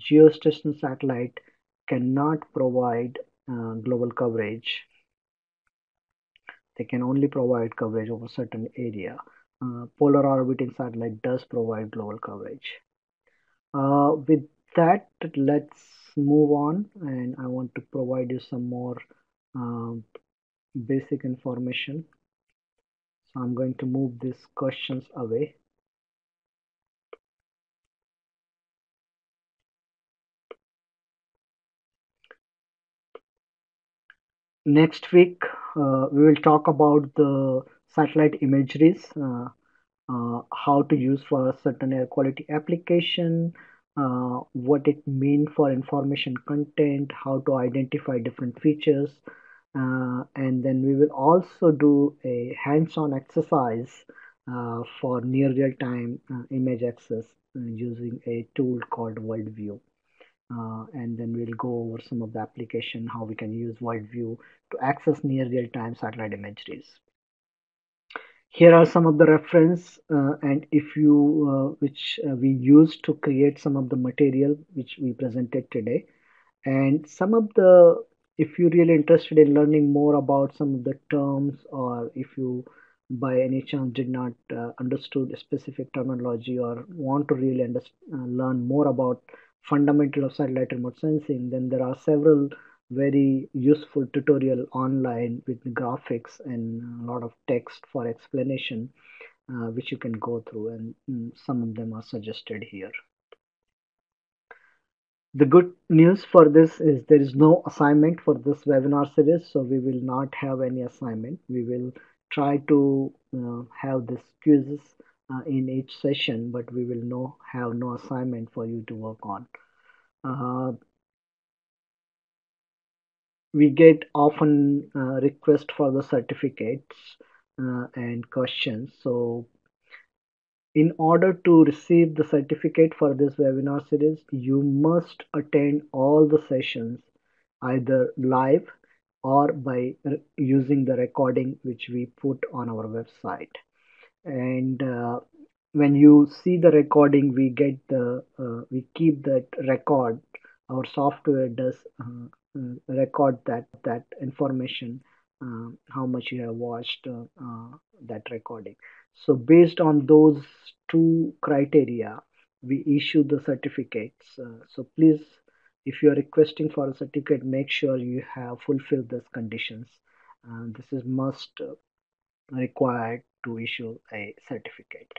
geostationary satellite cannot provide uh, global coverage. They can only provide coverage over a certain area. Uh, polar orbiting satellite does provide global coverage. Uh, with that, let's move on, and I want to provide you some more um, basic information. So I'm going to move these questions away. Next week, uh, we will talk about the satellite imageries, uh, uh, how to use for a certain air quality application, uh, what it mean for information content, how to identify different features, uh, and then we will also do a hands-on exercise uh, for near real-time uh, image access uh, using a tool called WorldView. And then we'll go over some of the application, how we can use WorldView to access near real-time satellite imageries. Here are some of the reference uh, and if you uh, which uh, we used to create some of the material which we presented today. And some of the if you're really interested in learning more about some of the terms or if you by any chance did not uh, understood a specific terminology or want to really uh, learn more about fundamental of satellite remote sensing then there are several very useful tutorial online with graphics and a lot of text for explanation uh, which you can go through and mm, some of them are suggested here. The good news for this is there is no assignment for this webinar series so we will not have any assignment. We will try to uh, have this quizzes uh, in each session but we will no have no assignment for you to work on. We get often uh, request for the certificates uh, and questions. So in order to receive the certificate for this webinar series you must attend all the sessions either live or by using the recording which we put on our website. And uh, when you see the recording we get the uh, we keep that record. Our software does uh, record that that information uh, how much you have watched uh, that recording. So based on those two criteria we issue the certificates. So please if you are requesting for a certificate make sure you have fulfilled those conditions. This is must required to issue a certificate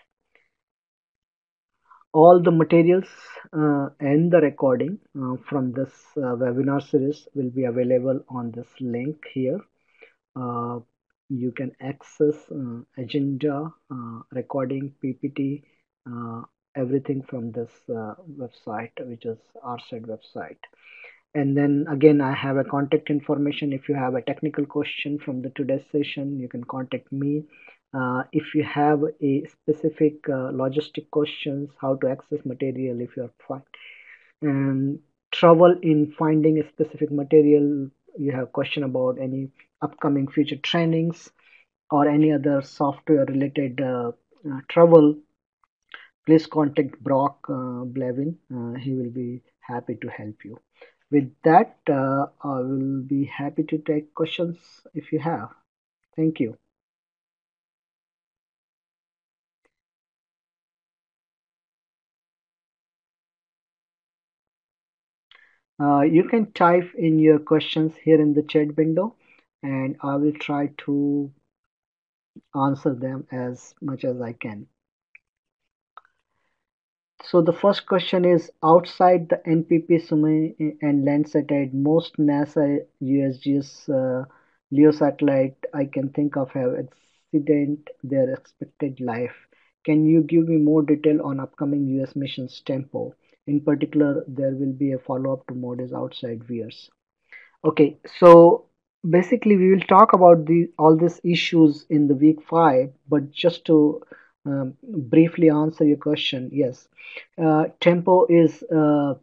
all the materials uh, and the recording uh, from this uh, webinar series will be available on this link here. Uh, you can access uh, agenda uh, recording ppt everything from this website which is ARSET website. And then again I have a contact information. If you have a technical question from the today's session you can contact me uh, if you have a specific uh, logistic questions how to access material if you are fine and trouble in finding a specific material you have question about any upcoming future trainings or any other software related uh, uh trouble please contact Brock uh, Blevin. He will be happy to help you. With that I will be happy to take questions if you have. Thank you Uh, you can type in your questions here in the chat window and I will try to answer them as much as I can. So the first question is outside the NPP Suomi and Landsat most NASA USGS uh, LEO satellite I can think of have exceeded their expected life. Can you give me more detail on upcoming US missions tempo? In particular, there will be a follow-up to MODIS outside VIIRS. Okay, so basically we will talk about the all these issues in the week five, but just to um, briefly answer your question, yes, uh, Tempo is uh,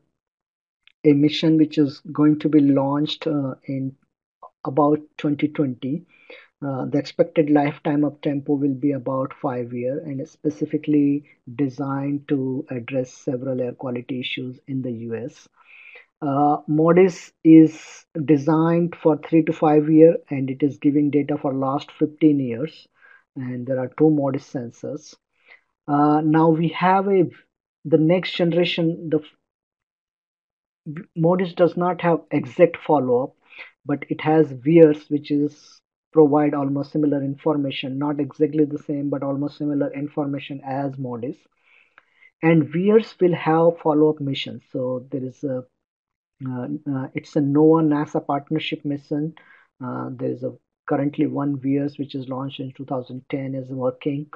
a mission which is going to be launched uh, in about 2020 uh, the expected lifetime of Tempo will be about five years and is specifically designed to address several air quality issues in the US. Uh, MODIS is designed for three to five years and it is giving data for last 15 years and there are two MODIS sensors. Uh, now we have a the next generation, the Modis does not have exact follow-up, but it has VIIRS, which is provide almost similar information, not exactly the same, but almost similar information as Modis. And VIIRS will have follow-up missions. So there is a uh, uh, it's a NOAA NASA partnership mission. Uh, there is a currently one VIIRS which is launched in 2010 is working.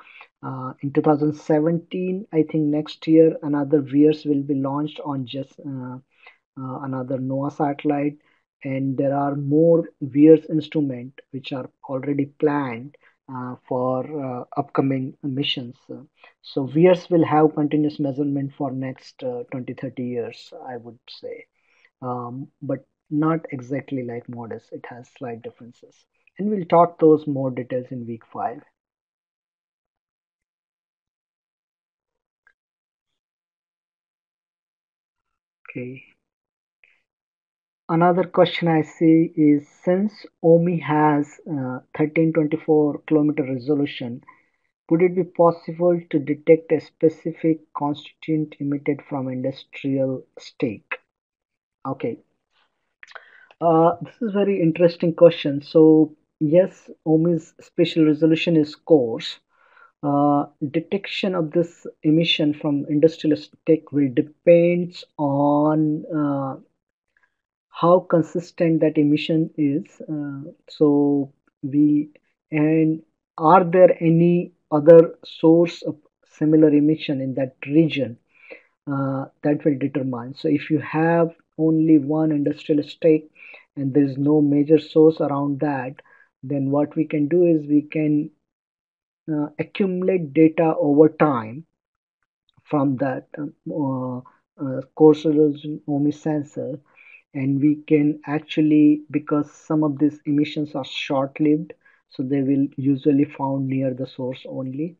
Uh, in 2017, I think next year another VIIRS will be launched on just uh, uh, another NOAA satellite and there are more VIIRS instrument which are already planned uh, for uh, upcoming missions. So VIIRS will have continuous measurement for next uh, 20 30 years, I would say, um, but not exactly like MODIS. It has slight differences, and we'll talk those more details in week five. Okay. Another question I see is since OMI has uh, 1324 kilometer resolution, would it be possible to detect a specific constituent emitted from industrial stake? Okay, uh, this is very interesting question. So yes, OMI's spatial resolution is coarse. Uh, detection of this emission from industrial stake will depends on uh, how consistent that emission is. Uh, so we and are there any other source of similar emission in that region uh, that will determine. So if you have only one industrial stake and there is no major source around that, then what we can do is we can uh, accumulate data over time from that um, uh, uh, coarse resolution OMI sensor and we can actually because some of these emissions are short-lived so they will usually found near the source only.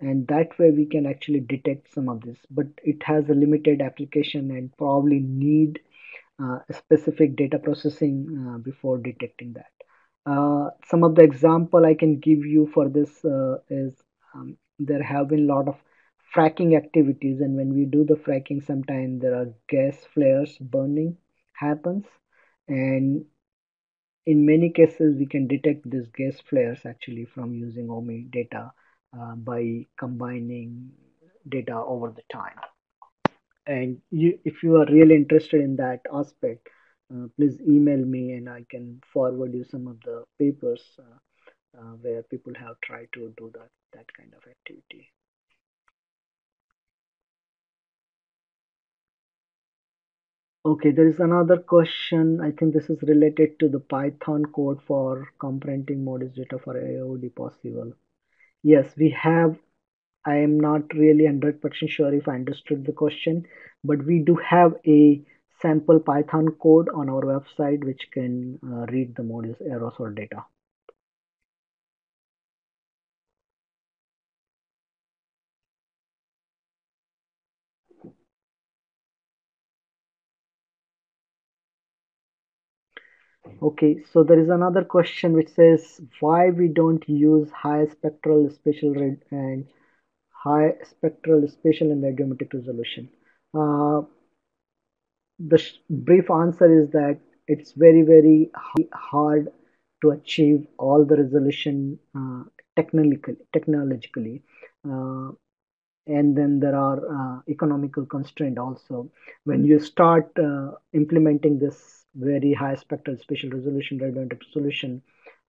And that way we can actually detect some of this. But it has a limited application and probably need uh, specific data processing uh, before detecting that. Uh, some of the example I can give you for this uh, is um, there have been a lot of fracking activities. And when we do the fracking sometimes there are gas flares burning happens. And in many cases we can detect these gas flares actually from using OMI data uh, by combining data over the time. And you if you are really interested in that aspect uh, please email me and I can forward you some of the papers uh, uh, where people have tried to do that that kind of activity Okay, there is another question. I think this is related to the Python code for comprehending modis data for AOD possible. Yes, we have. I am not really 100% sure if I understood the question, but we do have a sample Python code on our website which can uh, read the modis aerosol data. Okay, so there is another question which says why we don't use high spectral spatial red and high spectral spatial and radiometric resolution. Uh, the brief answer is that it's very very hard to achieve all the resolution uh, technically technologically uh, and then there are uh, economical constraint also when you start uh, implementing this very high spectral spatial resolution radiometric solution.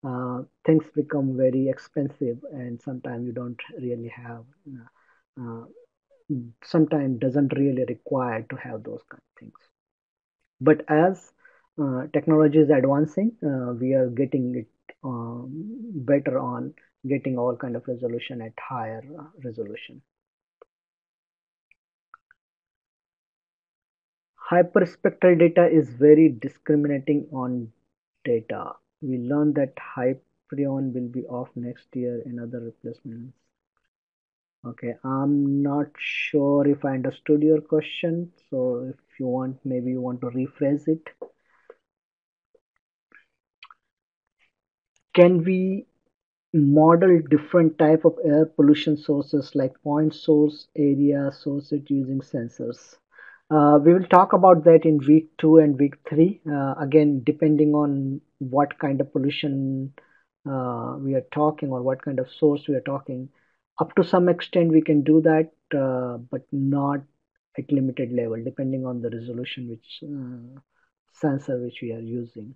Uh, things become very expensive and sometimes you don't really have uh, sometimes doesn't really require to have those kind of things. But as uh, technology is advancing uh, we are getting it um, better on getting all kind of resolution at higher uh, resolution hyperspectral data is very discriminating on data. We learned that hyperion will be off next year and other replacements. Okay i'm not sure if i understood your question so if you want maybe you want to rephrase it. Can we model different type of air pollution sources like point source, area, source it using sensors. Uh, we will talk about that in week two and week three. Uh, again, depending on what kind of pollution uh, we are talking or what kind of source we are talking. Up to some extent, we can do that, uh, but not at limited level, depending on the resolution which uh, sensor which we are using.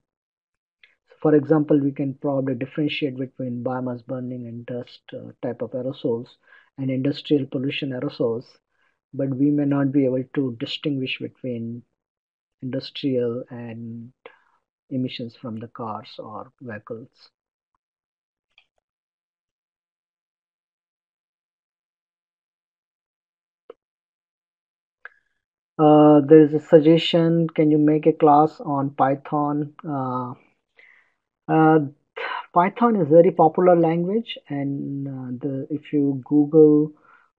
So for example, we can probably differentiate between biomass burning and dust uh, type of aerosols and industrial pollution aerosols, but we may not be able to distinguish between industrial and emissions from the cars or vehicles. Uh, there is a suggestion, can you make a class on Python? Uh, uh, Python is very popular language and uh, the, if you Google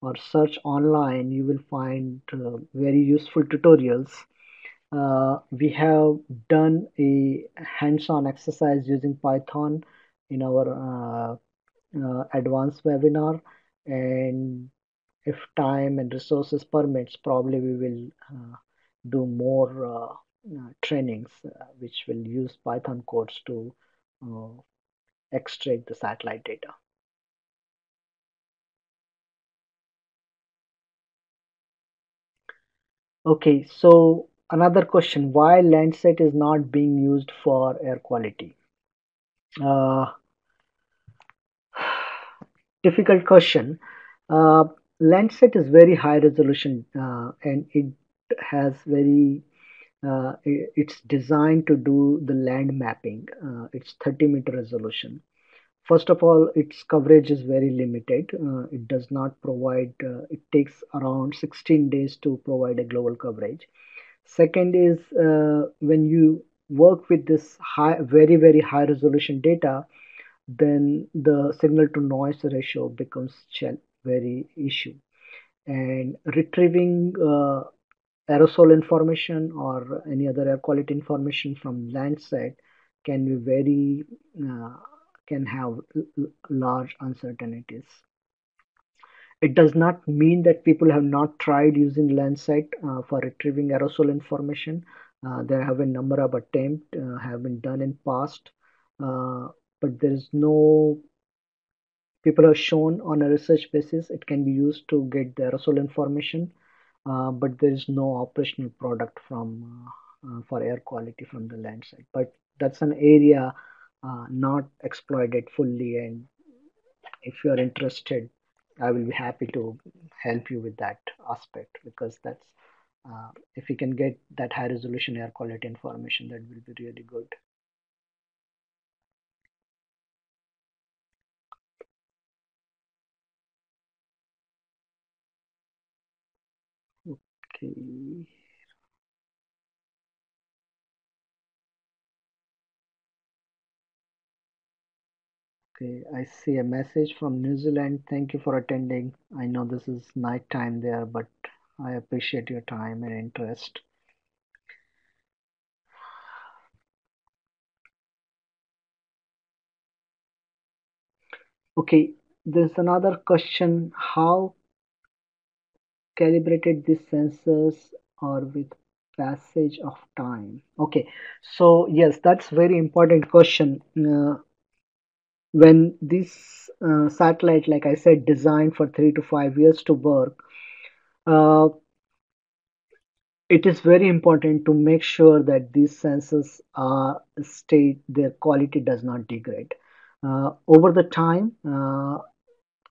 or search online, you will find uh, very useful tutorials. Uh, we have done a hands-on exercise using Python in our advanced webinar and if time and resources permits, probably we will uh, do more uh, uh, trainings which will use Python codes to extract the satellite data. Okay, so another question, why Landsat is not being used for air quality? Uh, difficult question. Uh, Landsat is very high resolution uh, and it has very uh, it's designed to do the land mapping. Uh, it's 30 meter resolution. First of all, its coverage is very limited. Uh, it does not provide, uh, it takes around 16 days to provide a global coverage. Second is uh, when you work with this high, very, very high resolution data, then the signal to noise ratio becomes very issue and retrieving uh, aerosol information or any other air quality information from Landsat can be very uh, can have large uncertainties. It does not mean that people have not tried using Landsat uh, for retrieving aerosol information. Uh, there have been a number of attempts uh, have been done in past, uh, but there is no people have shown on a research basis it can be used to get the aerosol information uh, but there is no operational product from uh, for air quality from the Landsat but that's an area uh, not exploited fully and if you are interested I will be happy to help you with that aspect because that's uh, if you can get that high resolution air quality information that will be really good Okay. Okay, I see a message from New Zealand. Thank you for attending. I know this is night time there, but I appreciate your time and interest. Okay, there's another question. How calibrated these sensors are with passage of time okay so yes that's very important question uh, when this uh, satellite like i said designed for three to five years to work uh, it is very important to make sure that these sensors are stay their quality does not degrade. Uh, over the time uh,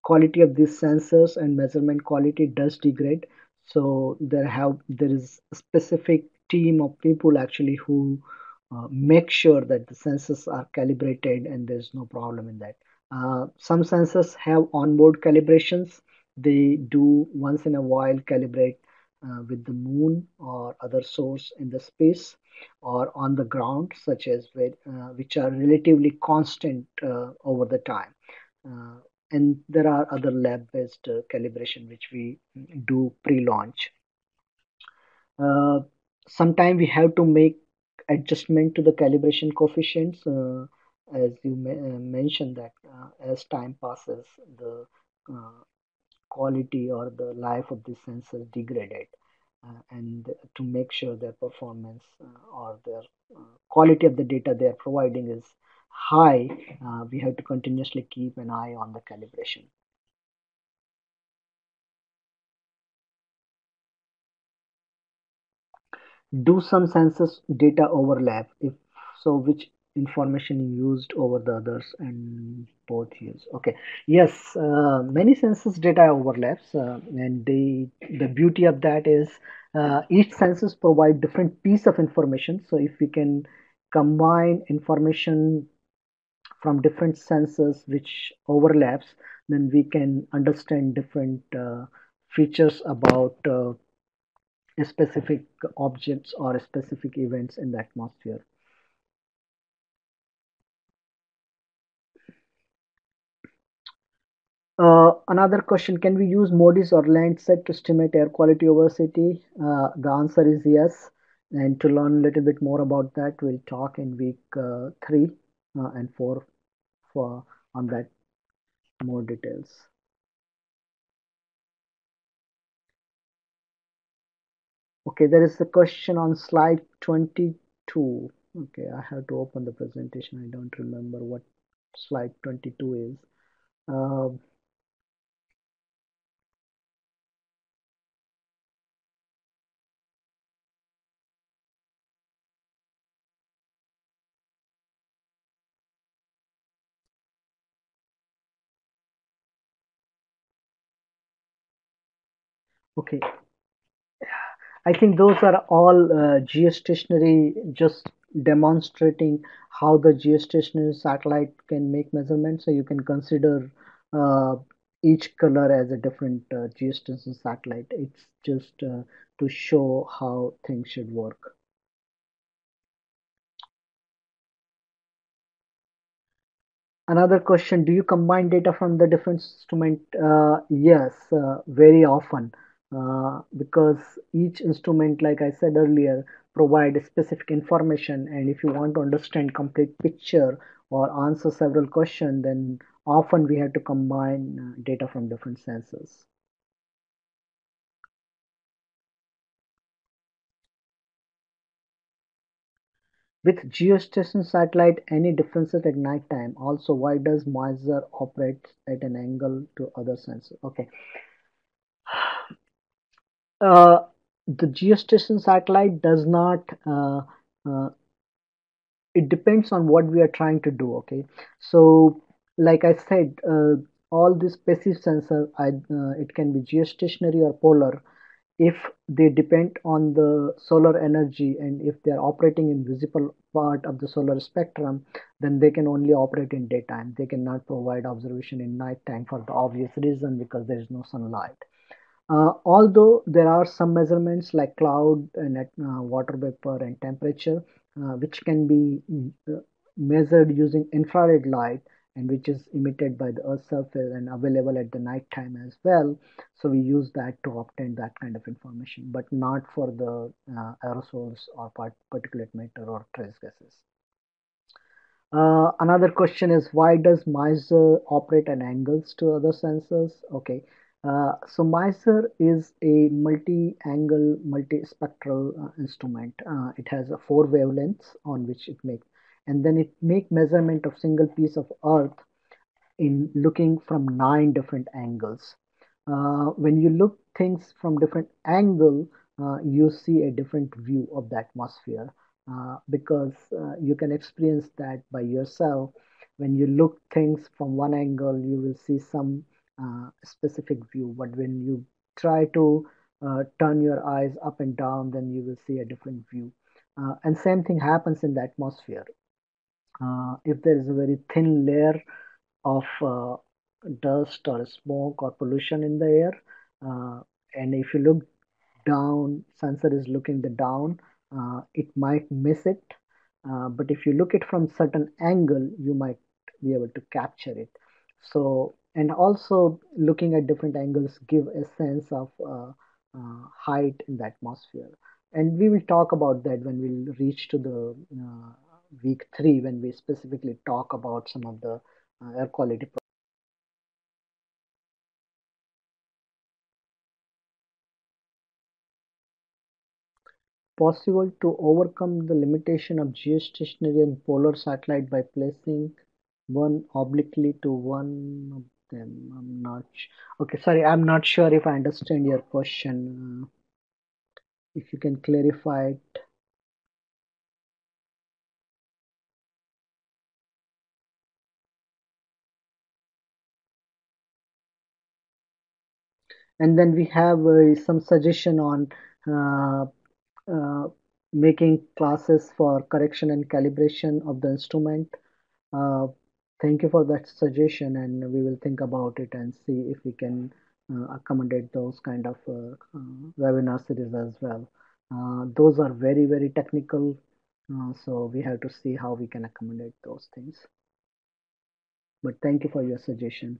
quality of these sensors and measurement quality does degrade. So there have there is a specific team of people actually who uh, make sure that the sensors are calibrated and there's no problem in that. Uh, some sensors have onboard calibrations. They do once in a while calibrate uh, with the moon or other source in the space or on the ground such as with, uh, which are relatively constant uh, over the time. And there are other lab-based calibration which we do pre-launch. Sometimes we have to make adjustment to the calibration coefficients uh, as you uh, mentioned that uh, as time passes, the quality or the life of the sensors degraded. Uh, and to make sure their performance uh, or their uh, quality of the data they are providing is high, we have to continuously keep an eye on the calibration. Do some sensors data overlap? If so, which information used over the others and both use? Okay, yes, uh, many sensors data overlaps, uh, and the the beauty of that is uh, each sensors provide different piece of information. So if we can combine information from different sensors which overlaps, then we can understand different uh, features about uh, specific objects or specific events in the atmosphere. Uh, another question, can we use MODIS or Landsat to estimate air quality over city? Uh, the answer is yes. And to learn a little bit more about that, we'll talk in week uh, three uh, and four for on that more details. Okay, there is a question on slide 22. Okay, I have to open the presentation. I don't remember what slide 22 is. Uh, okay, I think those are all uh, geostationary, just demonstrating how the geostationary satellite can make measurements. So you can consider uh, each color as a different uh, geostationary satellite. It's just uh, to show how things should work. Another question, do you combine data from the different instrument? Uh, yes, uh, very often. Uh, because each instrument, like I said earlier, provide specific information. And if you want to understand complete picture or answer several questions, then often we have to combine uh, data from different sensors. With geostation satellite, any differences at night time? Also, why does MISR operate at an angle to other sensors? Okay. Uh, the geostation satellite does not uh, uh, it depends on what we are trying to do okay? So like i said uh, all these passive sensor I, uh, it can be geostationary or polar if they depend on the solar energy and if they are operating in visible part of the solar spectrum then they can only operate in daytime. They cannot provide observation in nighttime for the obvious reason because there is no sunlight uh, although there are some measurements like cloud and uh, water vapor and temperature uh, which can be uh, measured using infrared light and which is emitted by the earth's surface and available at the night time as well. So we use that to obtain that kind of information but not for the uh, aerosols or part particulate matter or trace gases. Uh, another question is why does MISR operate at angles to other sensors? Okay uh, so MISR is a multi-angle, multi-spectral uh, instrument. Uh, it has four wavelengths on which it makes, and then it make measurement of single piece of Earth in looking from nine different angles. Uh, when you look things from different angle, uh, you see a different view of the atmosphere because you can experience that by yourself. When you look things from one angle, you will see some uh, specific view but when you try to uh, turn your eyes up and down then you will see a different view. Uh, and same thing happens in the atmosphere. Uh, if there is a very thin layer of uh, dust or smoke or pollution in the air and if you look down sensor is looking the down it might miss it. But if you look it from certain angle you might be able to capture it. So and also looking at different angles give a sense of uh, uh, height in the atmosphere. And we will talk about that when we'll reach to the uh, week three when we specifically talk about some of the uh, air quality possible to overcome the limitation of geostationary and polar satellite by placing one obliquely to one them. I'm not okay sorry i'm not sure if i understand your question. Uh, if you can clarify it. And then we have uh, some suggestion on uh, uh, making classes for correction and calibration of the instrument. Uh, thank you for that suggestion and we will think about it and see if we can uh, accommodate those kind of uh, uh, webinar series as well. Uh, those are very very technical uh, so we have to see how we can accommodate those things. But thank you for your suggestion.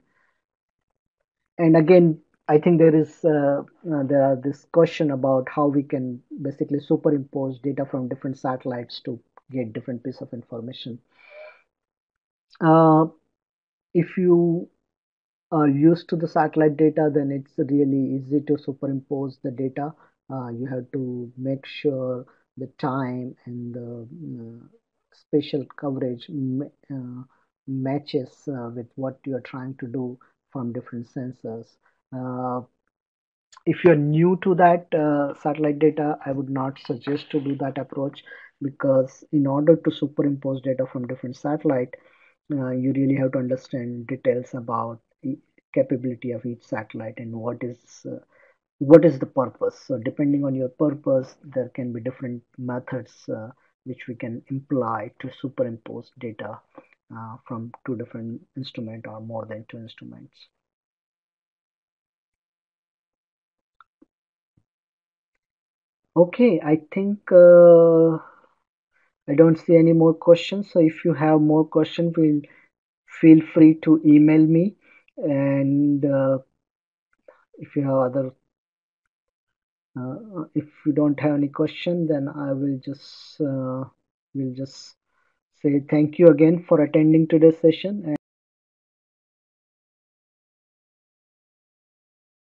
And again i think there is uh, there are this question about how we can basically superimpose data from different satellites to get different piece of information uh, if you are used to the satellite data then it's really easy to superimpose the data. Uh, you have to make sure the time and the uh, spatial coverage uh, matches with what you are trying to do from different sensors. If you're new to that uh, satellite data, I would not suggest to do that approach because in order to superimpose data from different satellite, uh, you really have to understand details about the capability of each satellite and what is uh, what is the purpose. So depending on your purpose, there can be different methods uh, which we can imply to superimpose data uh, from two different instrument or more than two instruments. Okay, I think uh, I don't see any more questions. So if you have more questions, feel free to email me. And uh, if you have other, uh, if you don't have any question, then I will just uh, will just say thank you again for attending today's session.